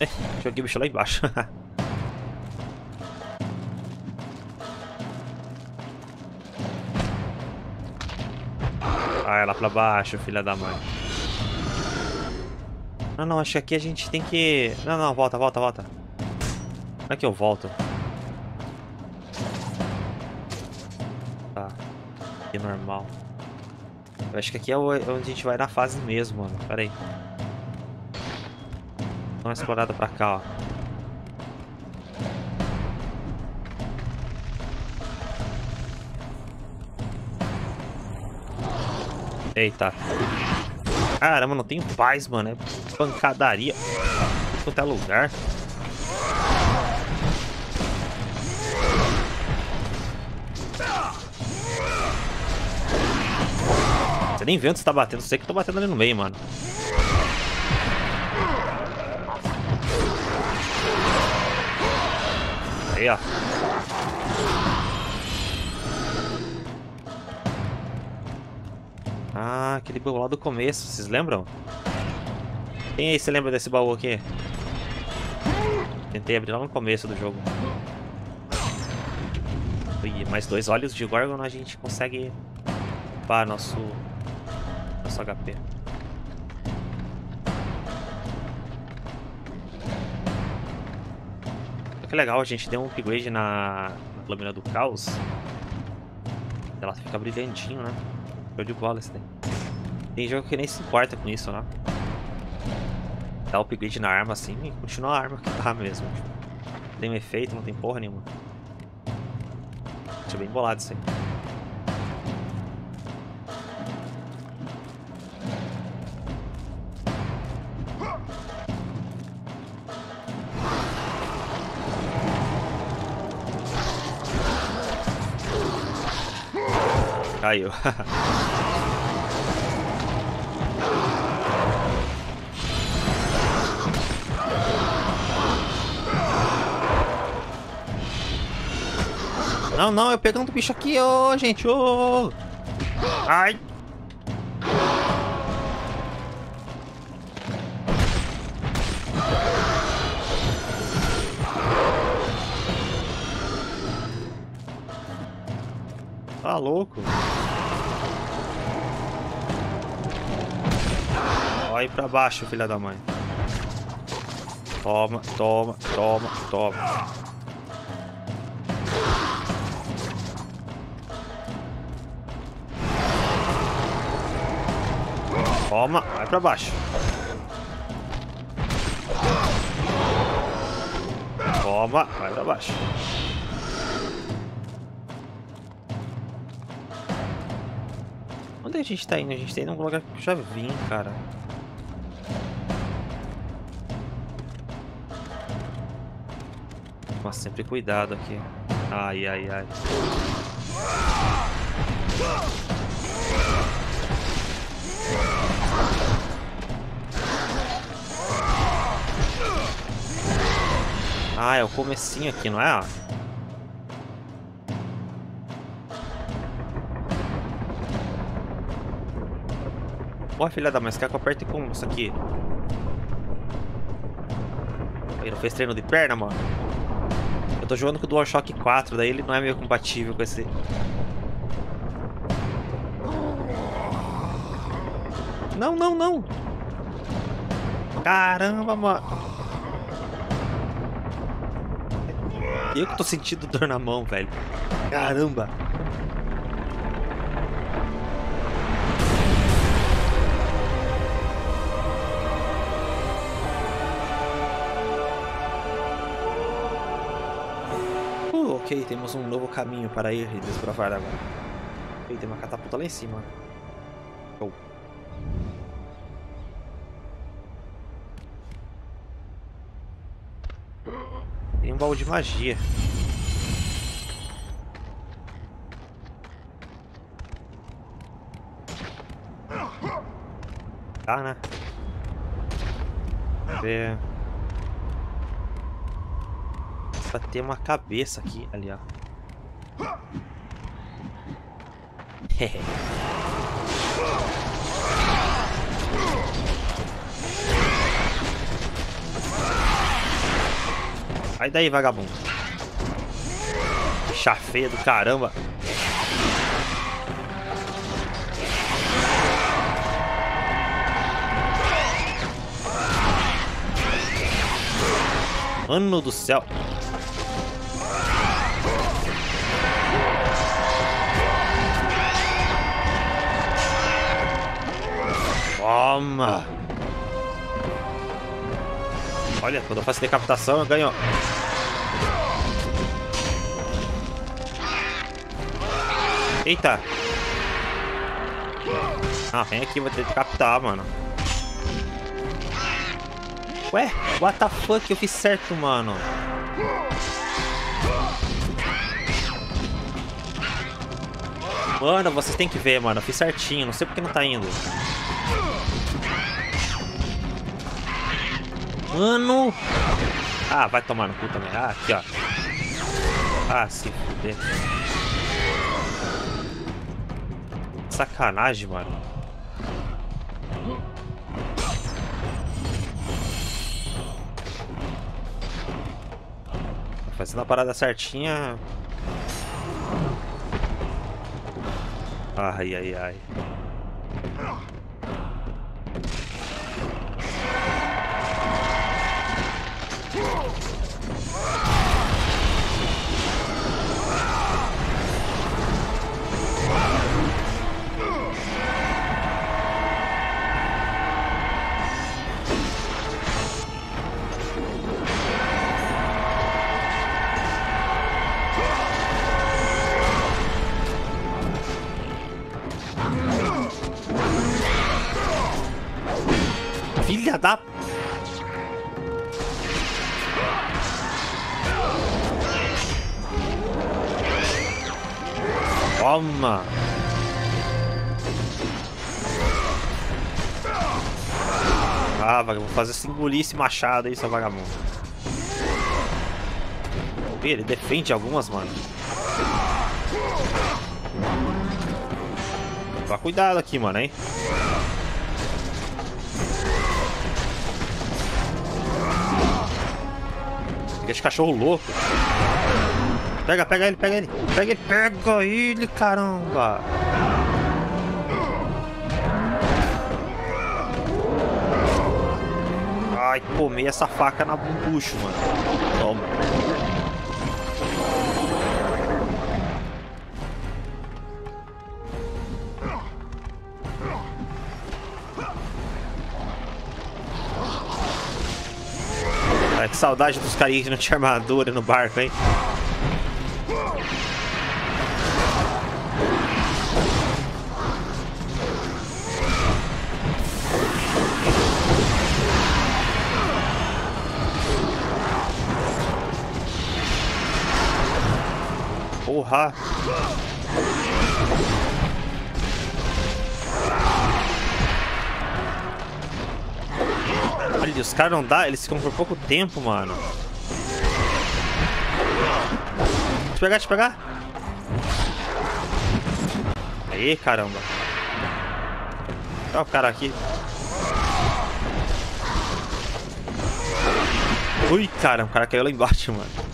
Eh, joguei o bicho lá embaixo. ah, lá pra baixo, filha da mãe. Não, não, acho que aqui a gente tem que... Não, não, volta, volta, volta. Como é que eu volto? Tá. Aqui normal. Eu acho que aqui é onde a gente vai na fase mesmo, mano. Pera aí. Dá uma explorada pra cá, ó. Eita. Caramba, não tenho paz, mano. É pancadaria. Quanto é lugar. Nem vê onde você tá batendo. Sei que tô batendo ali no meio, mano. Aí, ó. Ah, aquele baú lá do começo, vocês lembram? Quem aí se lembra desse baú aqui? Tentei abrir lá no começo do jogo. E mais dois olhos de Gorgon a gente consegue upar nosso nosso HP. Que legal, a gente deu um upgrade na, na lâmina do caos. Ela fica brilhantinho, né? Show de bola esse daí. Tem jogo que nem se importa com isso, né? Dá upgrade na arma assim e continua a arma que tá mesmo. Tem um efeito, não tem porra nenhuma. Deixa bem bolado isso aí. Caiu. Não, não, eu pegando o bicho aqui, ô, oh, gente, ô. Oh. Ai. Tá louco. Aí pra baixo, filha da mãe. Toma, toma, toma, toma. Toma, vai pra baixo. Toma, vai pra baixo. Onde a gente tá indo? A gente tá indo em algum lugar que eu já vim, cara. Mas sempre cuidado aqui. Ai, ai, ai. Ah, é o comecinho aqui, não é? Porra, filha da mãe, você quer que eu aperte como isso aqui? Aí, não fez treino de perna, mano? Tô jogando com o DualShock 4, daí ele não é meio compatível com esse... Não, não, não! Caramba, mano! Eu que tô sentindo dor na mão, velho. Caramba! Ok, temos um novo caminho para ir e desbravar agora. Ok, tem uma catapulta lá em cima. Show. Tem um baú de magia. Tá, né? Ver. Só tem uma cabeça aqui, ali, ó. Sai daí, vagabundo. Bicha feia do caramba. Mano do céu. Toma. Olha, quando eu faço decapitação eu ganho. Eita. Ah, vem aqui, vou ter que captar, mano. Ué, what the fuck? Eu fiz certo, mano. Mano, vocês têm que ver, mano. Eu fiz certinho. Não sei porque não tá indo. Mano. Ah, vai tomar no cu também. Ah, aqui, ó. Ah, se fuder. Sacanagem, mano. Fazendo a parada certinha. Ai, ai, ai. Toma! Ah, vagabundo, fazer esse engolir esse machado aí, seu vagabundo. Ele defende algumas, mano. Toma cuidado aqui, mano, hein? Esse cachorro louco. Pega, pega ele, pega ele. Pega ele, pega ele, caramba. Ai, comer essa faca na bucho, mano. Toma. Ai, que saudade dos carinhas que não tinha armadura no barco, hein? Olha, os caras não dá, eles ficam por pouco tempo, mano. Eu pegar, eu pegar. Aí, caramba. Olha o cara aqui. Ui, cara, o cara caiu lá embaixo, mano.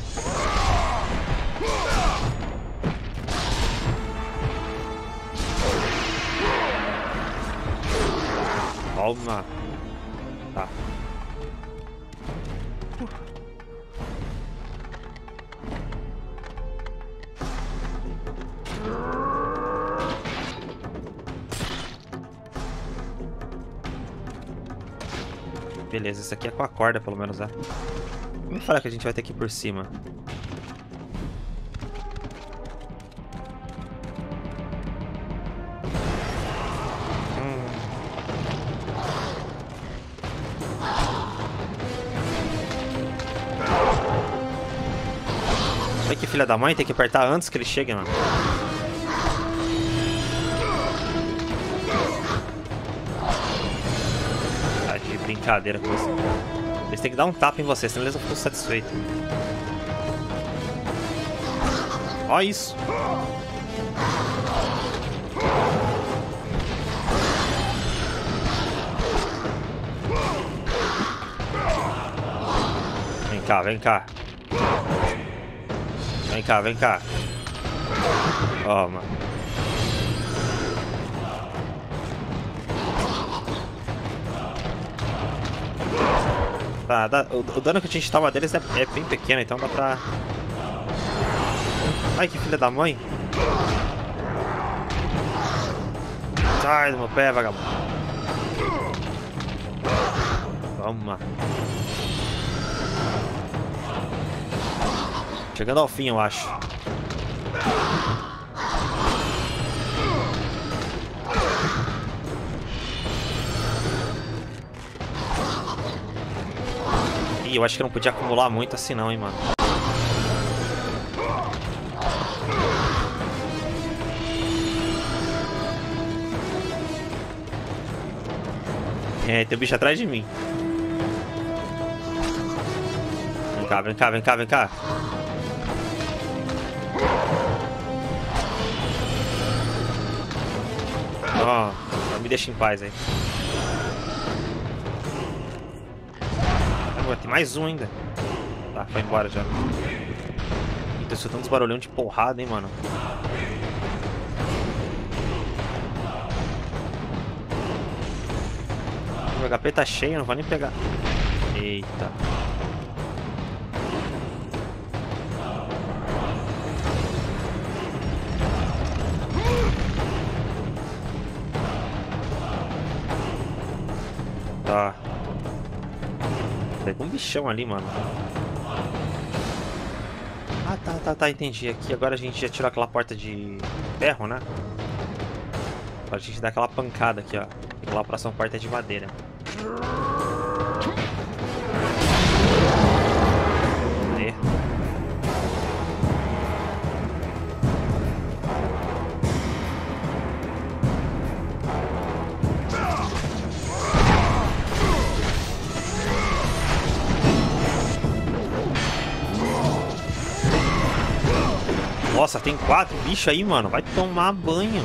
Toma. Tá. Beleza, esse aqui é com a corda, pelo menos, né? Me fala que a gente vai ter que ir por cima. Filha da mãe, tem que apertar antes que ele chegue, mano. Tá de brincadeira com isso. Eles têm que dar um tapa em você, senão eles não ficam satisfeitos. Olha isso. Vem cá, vem cá. Vem cá, vem cá. Toma. Tá, dá, o, o dano que a gente toma deles é, é bem pequeno, então dá pra... Ai, que filha da mãe. Sai do meu pé, vagabundo. Toma. Chegando ao fim, eu acho. Ih, eu acho que não podia acumular muito assim não, hein, mano. É, tem um bicho atrás de mim. Vem cá, vem cá, vem cá, vem cá. Me deixa em paz aí. Agora tem mais um ainda. Tá, foi embora já. Tô escutando uns barulhão de porrada, hein, mano. O HP tá cheio, não vai nem pegar. Eita. Bichão ali, mano. Ah, tá, tá, tá, entendi. Aqui agora a gente já tirou aquela porta de ferro, né? Pra gente dar aquela pancada aqui, ó. Aquela próxima porta é de madeira. Nossa, tem quatro bichos aí, mano. Vai tomar banho.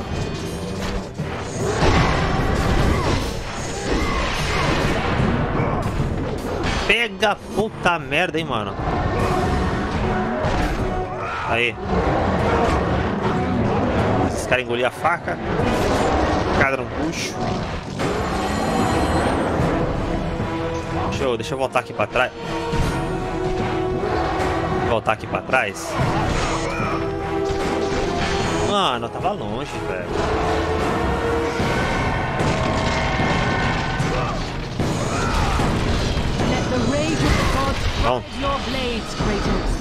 Pega puta merda, hein, mano. Aí. Esses caras engoliam a faca. Cada no bucho. Deixa eu, deixa eu voltar aqui pra trás. Voltar aqui pra trás. Mano, eu tava longe, velho. Let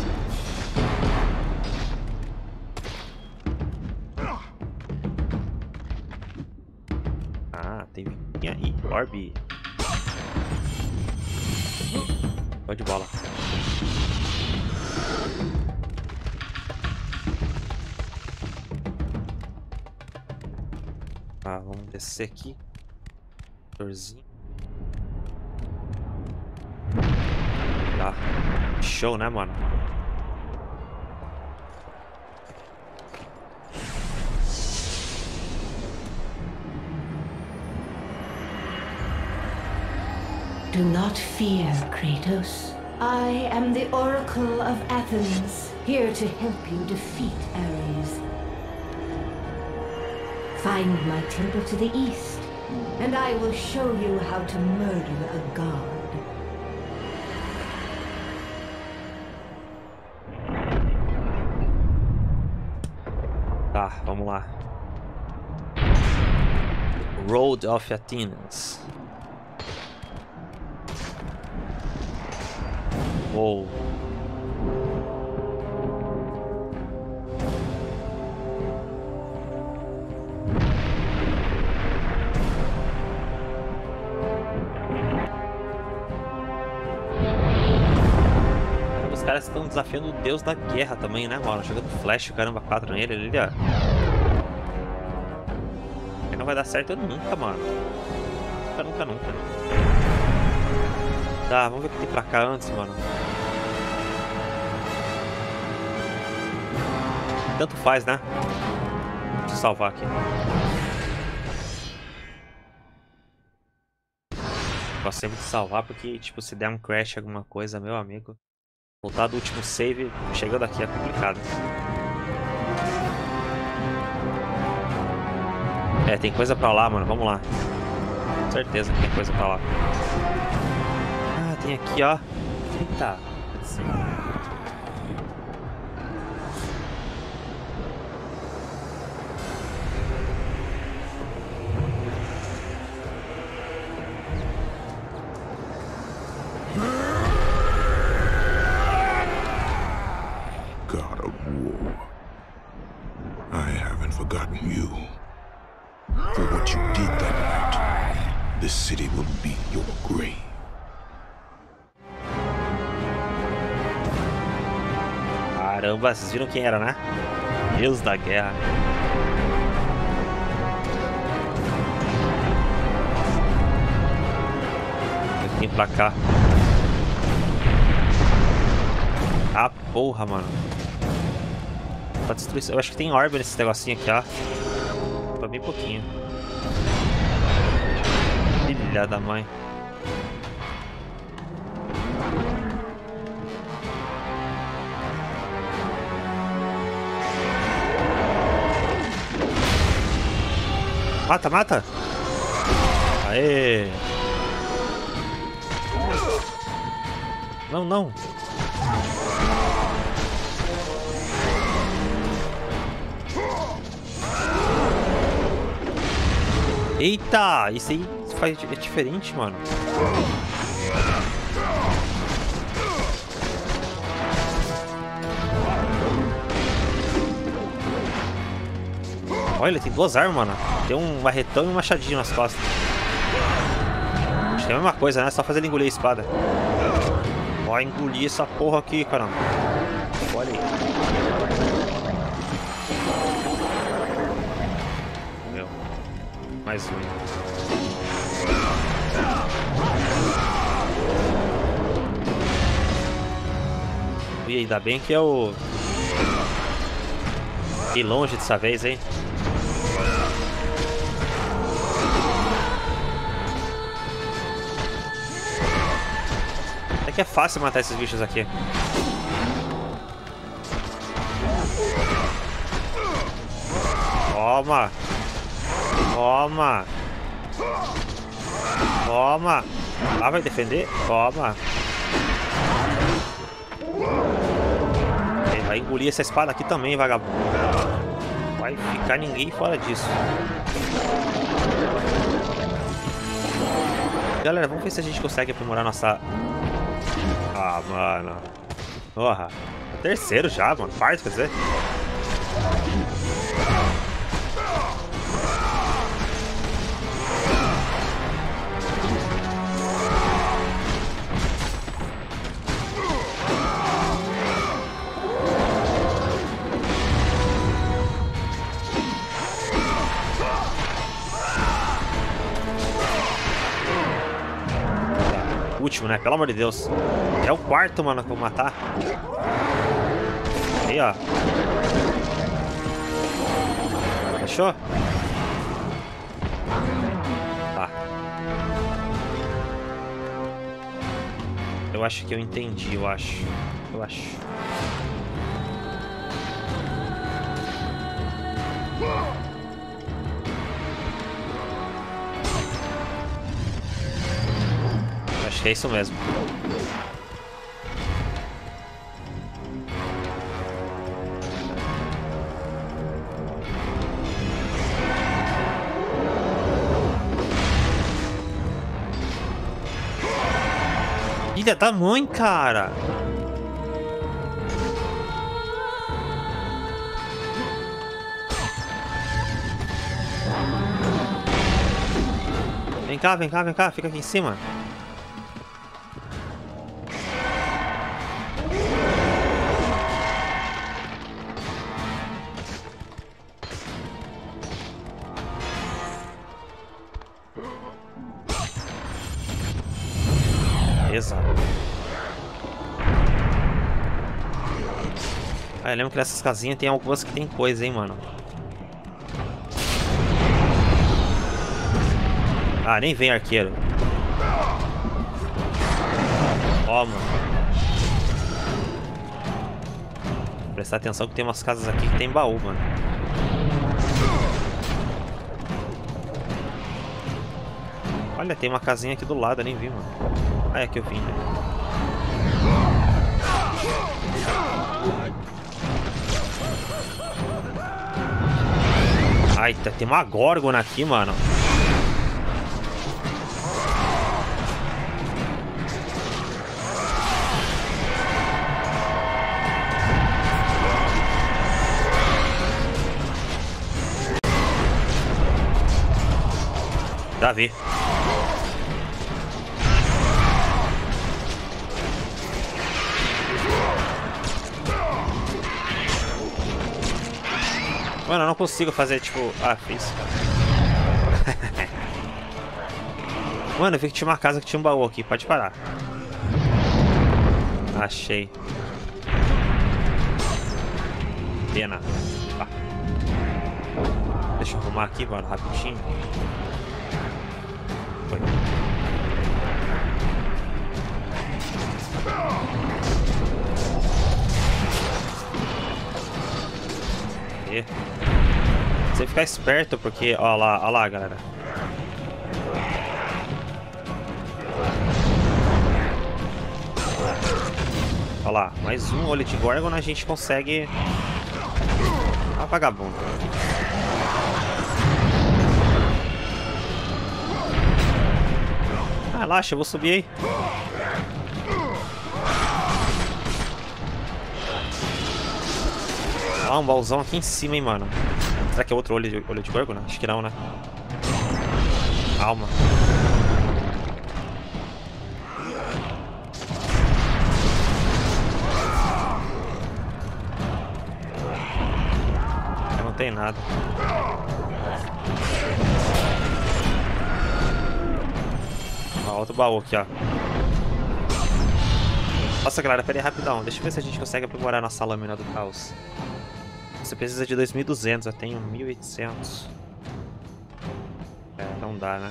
descer aqui. Torzinho. Tá. Show, né, mano? Do not fear, Kratos. I am the Oracle of Athens, here to help you defeat Ares. Find my temple to the east, and I will show you how to murder a god. Tá, vamos lá. Road of Athens. Uou. Caras estão desafiando o deus da guerra também, né, mano? Jogando flash, caramba, 4 nele, ele, ó. Ele não vai dar certo nunca, mano. Nunca, nunca, nunca. Tá, vamos ver o que tem pra cá antes, mano. Tanto faz, né? Deixa eu salvar aqui. Gosto sempre de salvar porque, tipo, se der um crash alguma coisa, meu amigo. Voltar do último save chegando aqui é complicado. É, tem coisa pra lá, mano. Vamos lá. Com certeza que tem coisa pra lá. Ah, tem aqui, ó. Eita. Vocês viram quem era, né? Deus da guerra. Vem pra cá. Ah, porra, mano. Pra destruir. Eu acho que tem orbe nesse negocinho aqui, ó. Foi bem pouquinho. Filha da mãe. Mata, mata! Aê! Não, não! Eita! Isso aí faz, é diferente, mano. Olha, ele tem duas armas, mano. Tem um marretão e um machadinho nas costas. Acho que é a mesma coisa, né? Só fazer ele engolir a espada. Vai engolir essa porra aqui, caramba. Olha aí. Meu. Mais um. E ainda bem que é o... E longe dessa vez, hein? Que é fácil matar esses bichos aqui. Toma! Toma! Toma! Ah, vai defender? Toma! Ele vai engolir essa espada aqui também, vagabundo. Vai ficar ninguém fora disso. Galera, vamos ver se a gente consegue aprimorar nossa... Ah, mano. Porra. Terceiro já, mano. Quarto, quer dizer. Né? Pelo amor de Deus. É o quarto, mano, que eu vou matar. Aí, ó. Fechou? Tá. Eu acho que eu entendi, eu acho. Eu acho. Acho que é isso mesmo. Filha da mãe, cara. Vem cá, vem cá, vem cá. Fica aqui em cima. Lembro que nessas casinhas tem algumas que tem coisa, hein, mano. Ah, nem vem arqueiro. Ó, mano. Prestar atenção que tem umas casas aqui que tem baú, mano. Olha, tem uma casinha aqui do lado, eu nem vi, mano. Ah, é que eu vim, né? Ai, tá- tem uma górgona aqui, mano. Davi. Mano, eu não consigo fazer, tipo... Ah, fiz. Mano, eu vi que tinha uma casa que tinha um baú aqui. Pode parar. Achei. Pena. Ah. Deixa eu arrumar aqui, mano, rapidinho. Foi. E você ficar esperto porque, ó lá, ó lá, galera. Ó lá, mais um olho de Gorgon a gente consegue. Ah, vagabundo. Ah, relaxa, eu vou subir aí. Ah, um baúzão aqui em cima, hein, mano. Será que é outro olho de, olho de Gorgon? Acho que não, né? Calma. Não tem nada. Ó, outro baú aqui, ó. Nossa, galera, pera aí rapidão. Deixa eu ver se a gente consegue aprimorar nossa lâmina do caos. Você precisa de 2.200, eu tenho 1.800. É, não dá, né?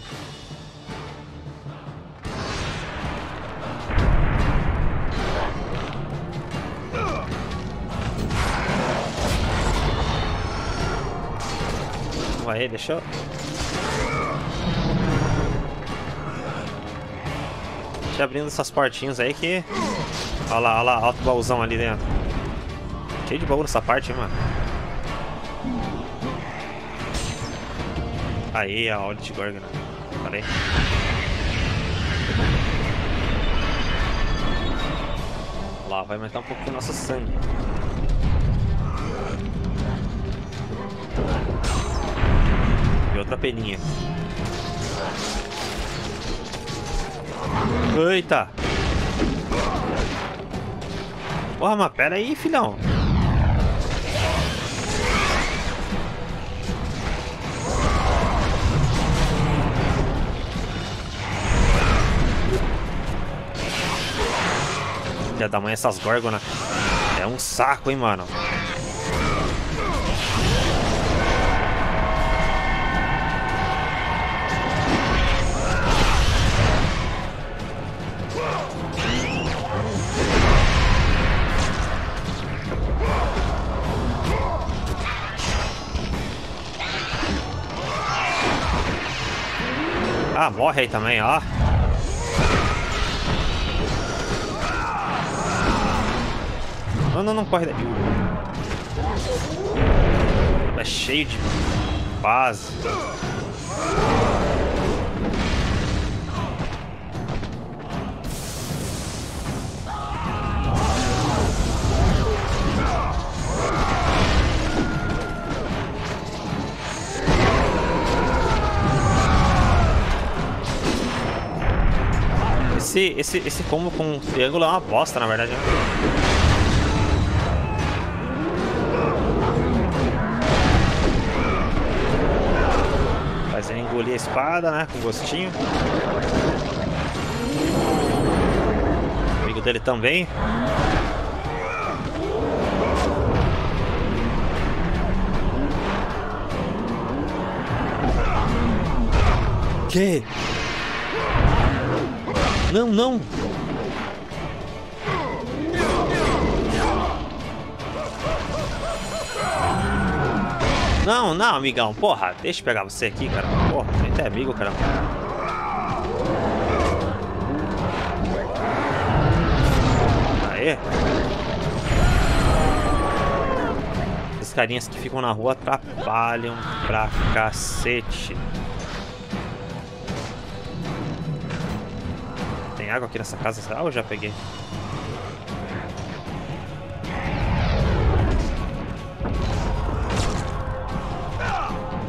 Vai, deixa eu... Deixa abrindo essas portinhas aí que... Olha lá, olha lá, alto baúzão ali dentro. Cheio de baú nessa parte, hein, mano. Aí, a de Gorgon. Falei. Lá, vai aumentar um pouquinho nosso sangue. E outra peninha. Eita! Porra, mas pera aí, filhão. Filha da mãe, essas górgonas. É um saco, hein, mano. Ah, morre aí também, ó. Não, não, não, corre daí. É cheio de base. Esse, esse, esse combo com triângulo é uma bosta, na verdade. Né? Né? Com gostinho. O amigo dele também. Que? Não, não. Não, não, amigão. Porra, deixa eu pegar você aqui, cara. Porra, a gente é amigo, cara. Aê. Esses carinhas que ficam na rua atrapalham pra cacete. Tem água aqui nessa casa? Ah, eu já peguei.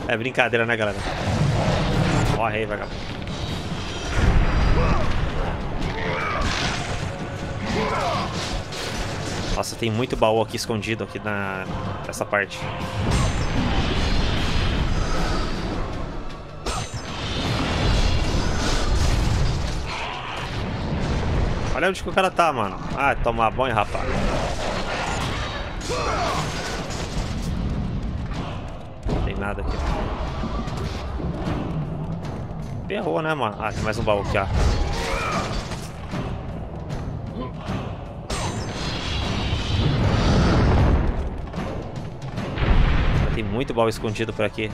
É brincadeira, né, galera? Morre aí, vagabundo. Nossa, tem muito baú aqui escondido aqui na, nessa parte. Olha onde que o cara tá, mano. Ah, tomar banho, rapaz. Não tem nada aqui. Ferrou, né, mano? Ah, tem mais um baú aqui, ó. Tem muito baú escondido por aqui.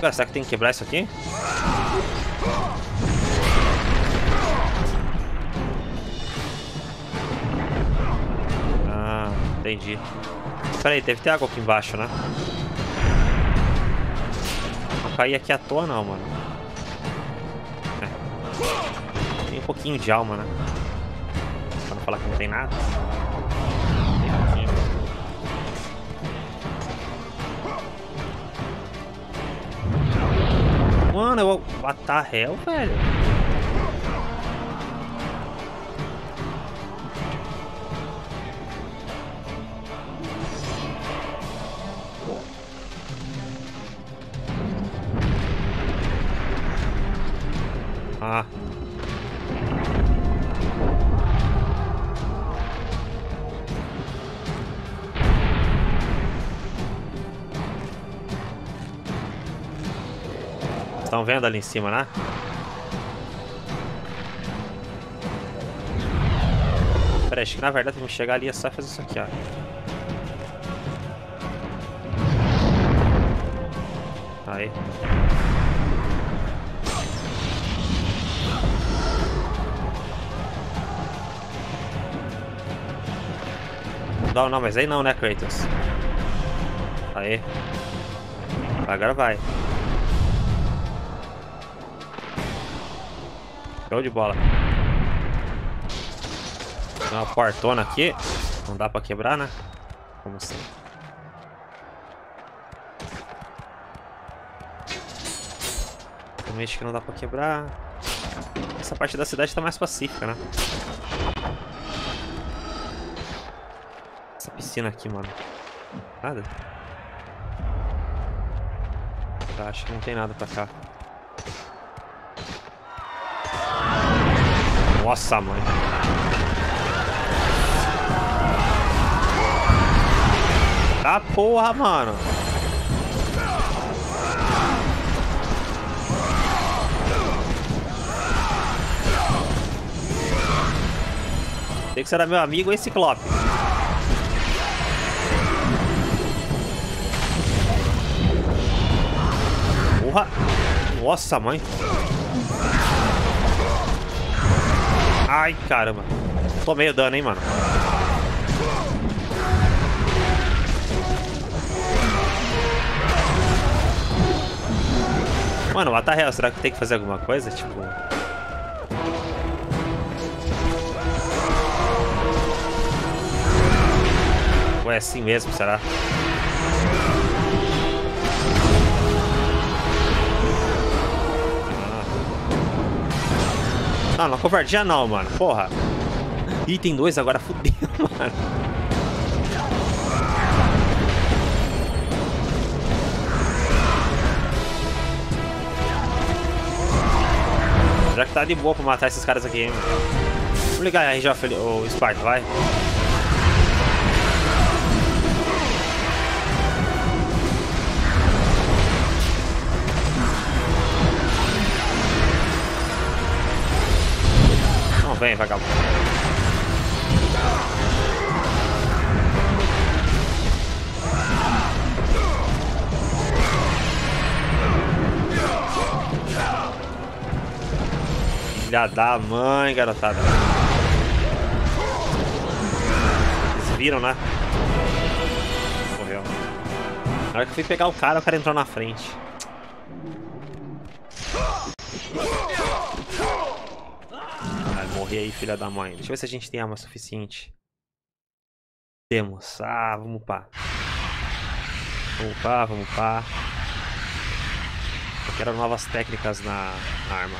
Cara, será que tem que quebrar isso aqui? entendi. Pera aí, deve ter água aqui embaixo, né? Cair aqui à toa não, mano. É. Tem um pouquinho de alma, né? Pra não falar que não tem nada. Tem um. Mano, eu... What the hell, velho? Ah. Estão vendo ali em cima, né? Pera, acho que na verdade que chegar ali é só fazer isso aqui, ó. Aí. Não, não, mas aí não, né, Kratos? Aí. Agora vai. Show de bola. Tem uma portona aqui. Não dá pra quebrar, né? Como assim? Acho que não dá pra quebrar. Essa parte da cidade tá mais pacífica, né? Piscina aqui, mano. Nada? Tá, acho que não tem nada pra cá. Nossa, mãe. Tá porra, mano. Tem que ser meu amigo esse Ciclope. Nossa, mãe! Ai, caramba! Tomei dano, hein, mano. Mano, mata real, será que tem que fazer alguma coisa? Tipo. Ou é assim mesmo, será? Ah. Não, não covardia não, mano. Porra. Item 2 agora fudeu, mano. Já que tá de boa pra matar esses caras aqui, hein. Vamos ligar aí já, o Sparta, vai. Vem, vagabundo. Filha da mãe, garotada. Vocês viram, né? Morreu. Na hora que eu fui pegar o cara, o cara entrou na frente. Vai morrer aí, filha da mãe. Deixa eu ver se a gente tem arma suficiente. Temos. Ah, vamos pá. Vamos pá, vamos pá. Eu quero novas técnicas na, arma.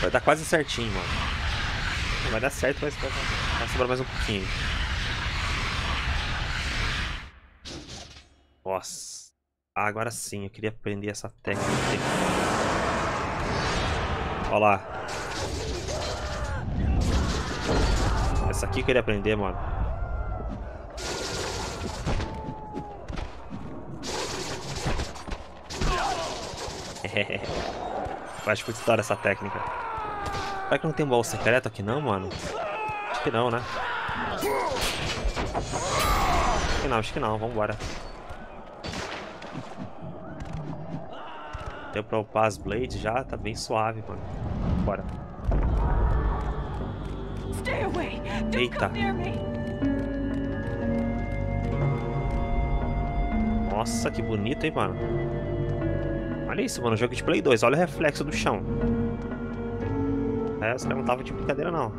Vai dar quase certinho, mano. Vai dar certo, mas vai, vai sobrar mais um pouquinho. Nossa. Ah, agora sim, eu queria aprender essa técnica. Olha lá. Essa aqui eu queria aprender, mano. Acho muito história essa técnica. Será que não tem um baú secreto aqui não, mano? Acho que não, né? Acho que não, acho que não. Vambora. Deu pra upar as blades já, tá bem suave, mano. Bora. Eita. Nossa, que bonito, hein, mano. Olha isso, mano. Jogo de Play 2. Olha o reflexo do chão. É, os caras não tava de brincadeira, não.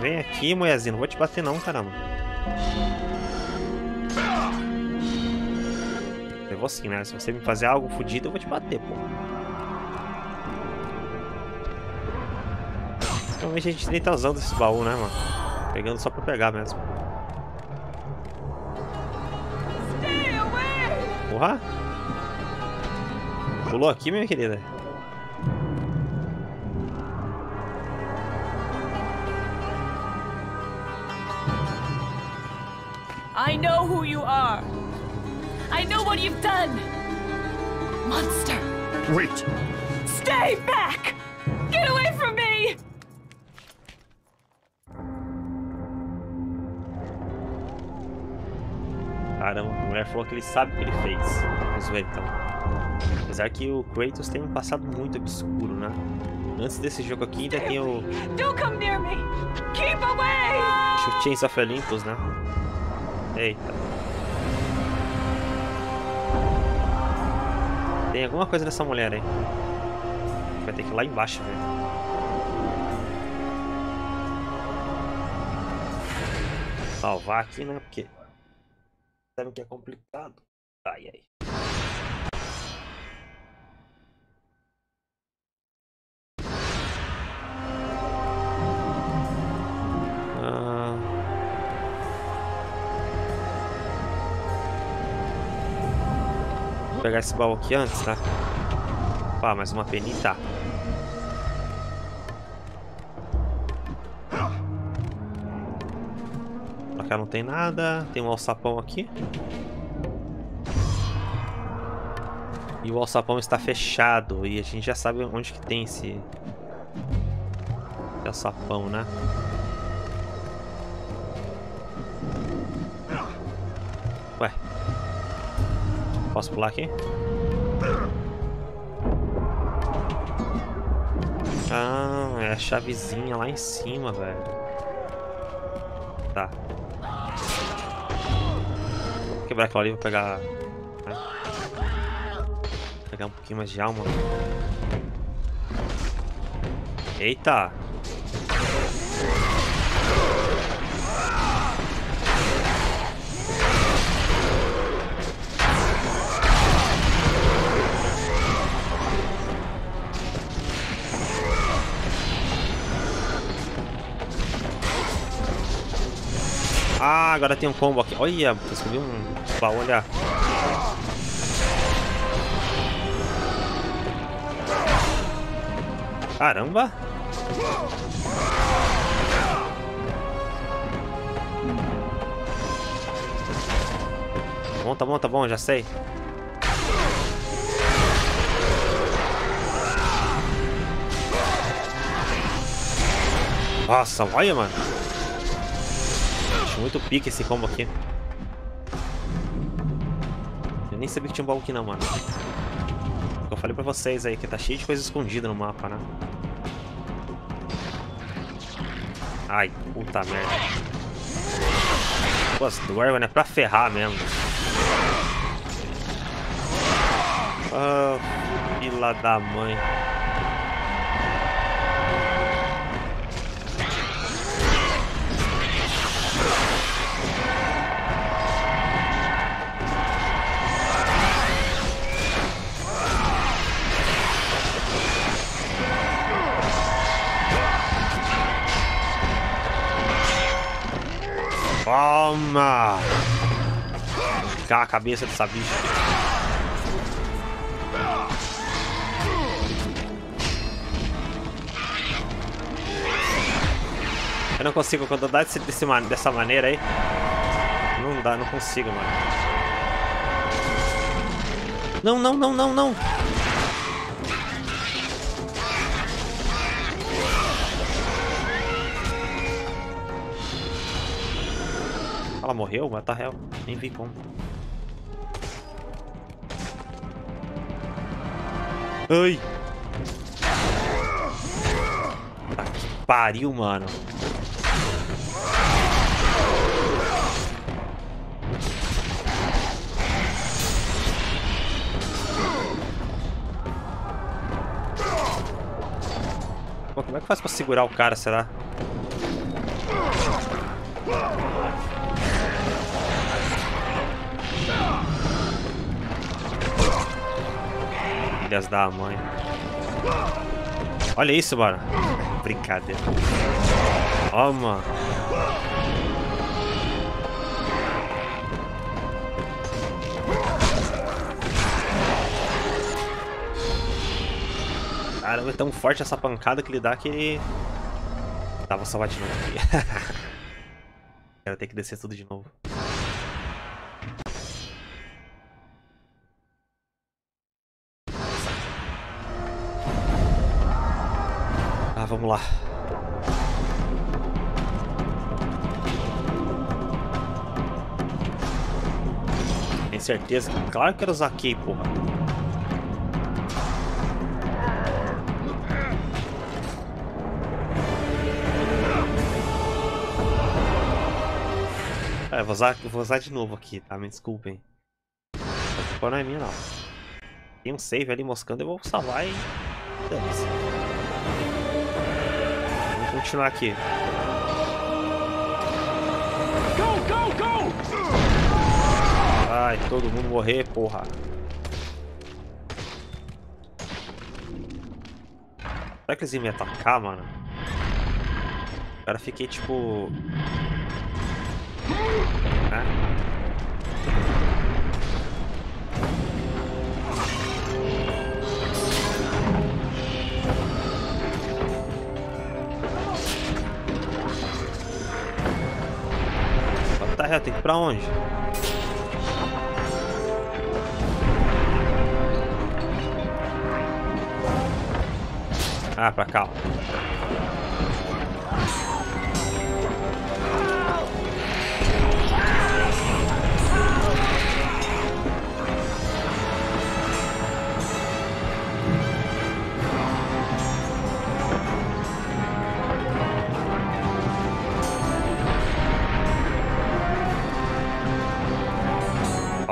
Vem aqui, mulherzinha. Não vou te bater, não, caramba. Eu vou sim, né? Se você me fazer algo fodido, eu vou te bater, pô. Realmente a gente nem tá usando esse baú, né, mano? Pegando só pra pegar mesmo. Porra! Pulou aqui, minha querida? I know who you are. I know what you've done. Monster. Wait! Stay back! Get away from me! Caramba, a mulher falou que ele sabe o que ele fez. Vamos ver então. Apesar que o Kratos tem um passado muito obscuro, né? Antes desse jogo aqui ainda tem o Don't come near me! Keep away! Chains of Olympus, né? Eita. Tem alguma coisa nessa mulher aí. Vai ter que ir lá embaixo, velho. Salvar aqui, né? Porque sabe que é complicado. Ai, ai. Pegar esse baú aqui antes, tá? Pá, mais uma penita. Pra cá não tem nada. Tem um alçapão aqui. E o alçapão está fechado. E a gente já sabe onde que tem esse... Esse alçapão, né? Ué. Posso pular aqui? Ah, é a chavezinha lá em cima, velho. Tá. Vou quebrar aquela ali pra pegar. né? Pegar um pouquinho mais de alma. Eita! Ah, agora tem um combo aqui. Olha, descobri um baú, olha. Caramba! Tá bom, tá bom, tá bom, já sei. Nossa, olha, mano. Muito pique esse combo aqui. Eu nem sabia que tinha um baú aqui não, mano. Eu falei pra vocês aí que tá cheio de coisa escondida no mapa, né? Ai, puta merda. Pô, esse Dwarven é pra ferrar mesmo. Ah, fila da mãe. Toma! Cá a cabeça dessa bicha. Eu não consigo, quando dá desse, desse, dessa maneira aí. Não dá, não consigo, mano. Não, não, não, não, não. Morreu? What the hell? Nem vi como. Ai! Tá que pariu, mano. Pô, como é que faz pra segurar o cara, será? Da mãe. Olha isso, mano. Brincadeira. Ó, mano. Caramba, é tão forte essa pancada que ele dá que ele... Tá, vou salvar de novo aqui. Quero ter que descer tudo de novo. Vamos lá. Tem certeza? Claro que usar aqui, porra. É, vou usar, vou usar de novo aqui, tá? Me desculpem. A culpa não é minha, não. Tem um save ali moscando, eu vou salvar e... Dane-se. Continuar aqui. Ai, todo mundo morrer, porra. Será que eles iam me atacar, mano? Agora fiquei tipo. Né? Hell? Tem que ir pra onde? Ah, pra cá.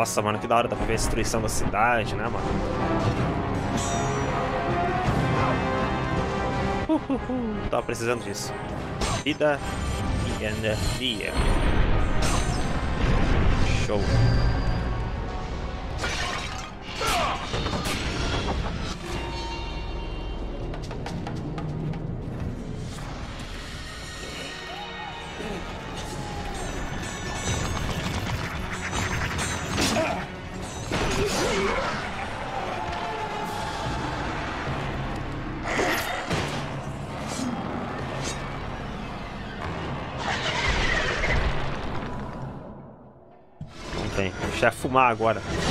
Nossa, mano, que da hora dá pra ver a destruição da cidade, né, mano? Uhuhu, tava precisando disso. Vida e energia. Show. Fumar agora.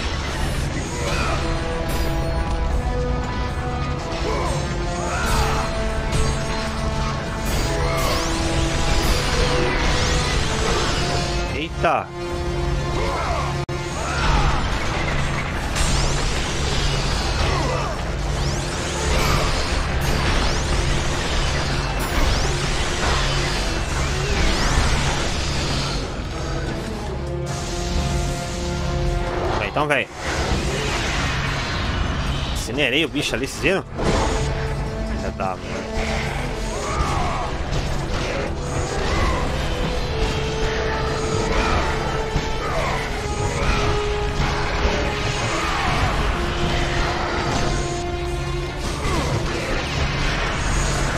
Bicho ali, vocês viram? Já tá.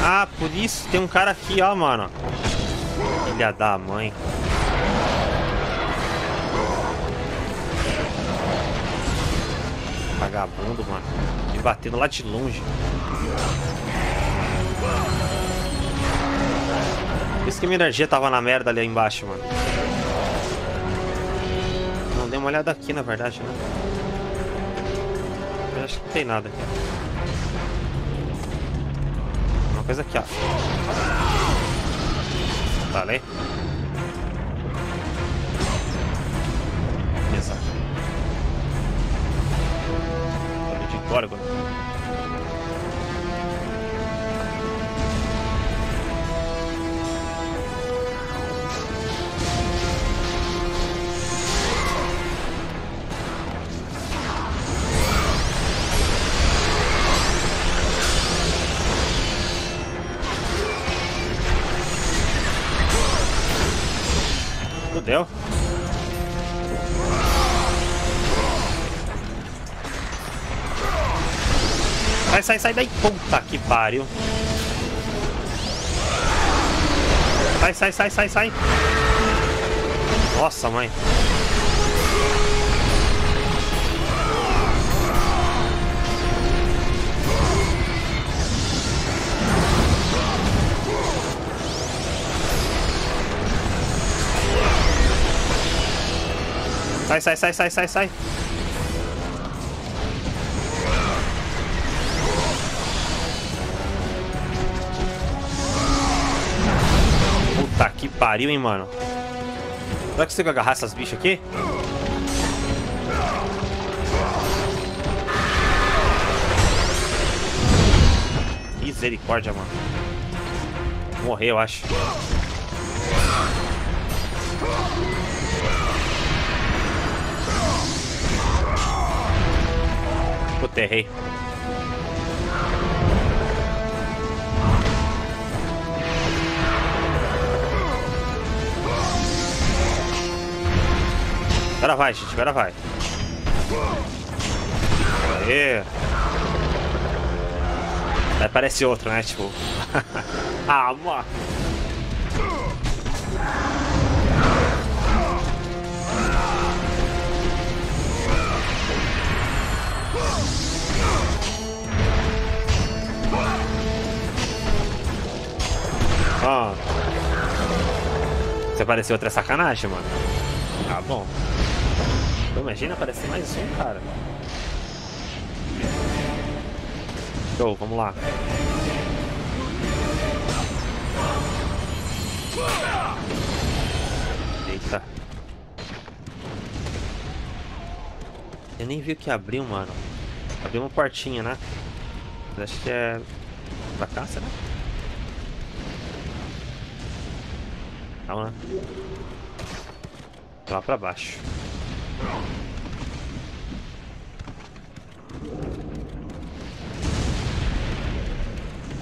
Ah, por isso tem um cara aqui, ó, mano. Filha da mãe. Vagabundo, mano. Batendo lá de longe. Por isso que minha energia tava na merda ali embaixo, mano. Não, dei uma olhada aqui, na verdade, né? Eu acho que não tem nada aqui. Uma coisa aqui, ó. Exato. Olha de Sai, sai, daí. Puta que pariu. Sai, sai, sai, sai, sai. Nossa, mãe. Sai, sai, sai, sai, sai, sai. Pariu, hein, mano. Será que você vai agarrar essas bichas aqui? Misericórdia, mano. Morreu, eu acho. Puta, errei. Agora vai, gente, agora vai. Aê. Aí aparece outro, né? Tipo. ah, mano. Ó. Se aparecer outra sacanagem, mano. Tá bom. Pô, imagina aparecer mais um, cara. Show, vamos lá. Eita. Eu nem vi o que abriu, mano. Abriu uma portinha, né? Mas acho que é... Pra cá, será? Calma, né? Lá pra baixo.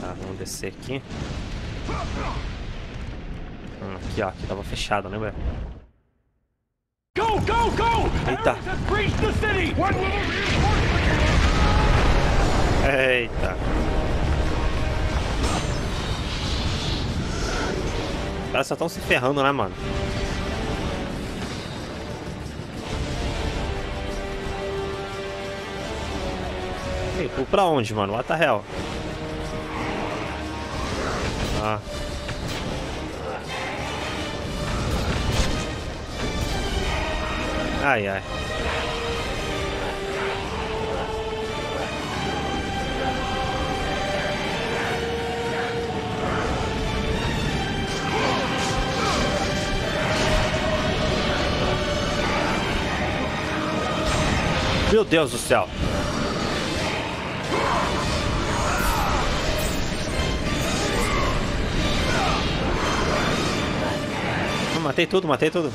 Tá, vamos descer aqui. Hum, aqui, ó. Aqui tava fechado, né, Go, Go, go, go! Eita! Eita! Os caras só estão se ferrando, né, mano? Ei, pulo pra onde, mano? What the hell? Ah. Ai, ai. Meu Deus do céu. Matei tudo, matei tudo.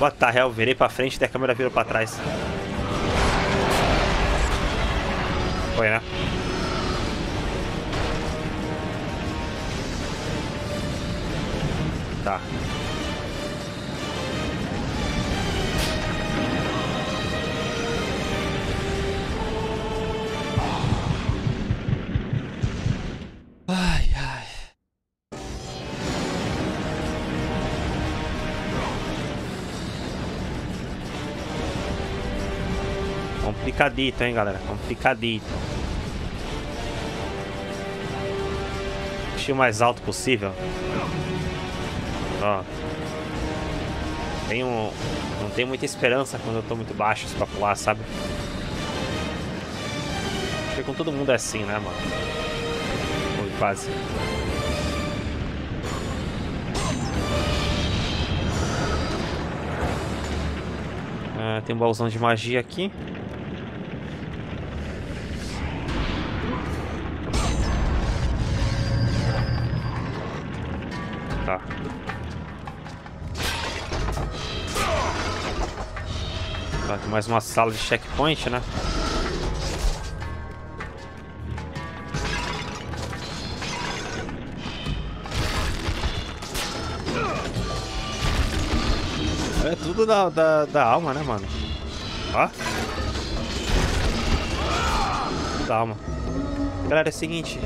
What the hell? Virei pra frente e a câmera virou pra trás. Foi, né? Tá. Complicadito, hein, galera? Complicadito. Deixa o mais alto possível. Ó. Tenho, não tenho muita esperança quando eu tô muito baixo pra pular, sabe? Acho que com todo mundo é assim, né, mano? Foi quase. Ah, tem um baúzão de magia aqui. Mais uma sala de checkpoint, né? É tudo da, da, da alma, né, mano? Ó. Da alma. Galera, é o seguinte.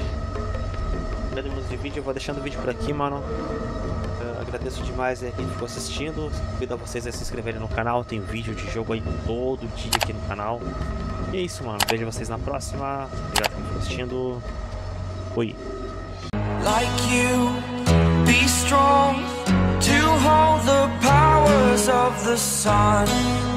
Teremos de vídeo, eu vou deixando o vídeo por aqui, mano. Agradeço demais aí quem ficou assistindo. Convido a vocês a se inscreverem no canal. Tem vídeo de jogo aí todo dia aqui no canal. E é isso, mano. Vejo vocês na próxima. Obrigado por assistindo. Fui. like you. Be strong to hold the powers of the sun.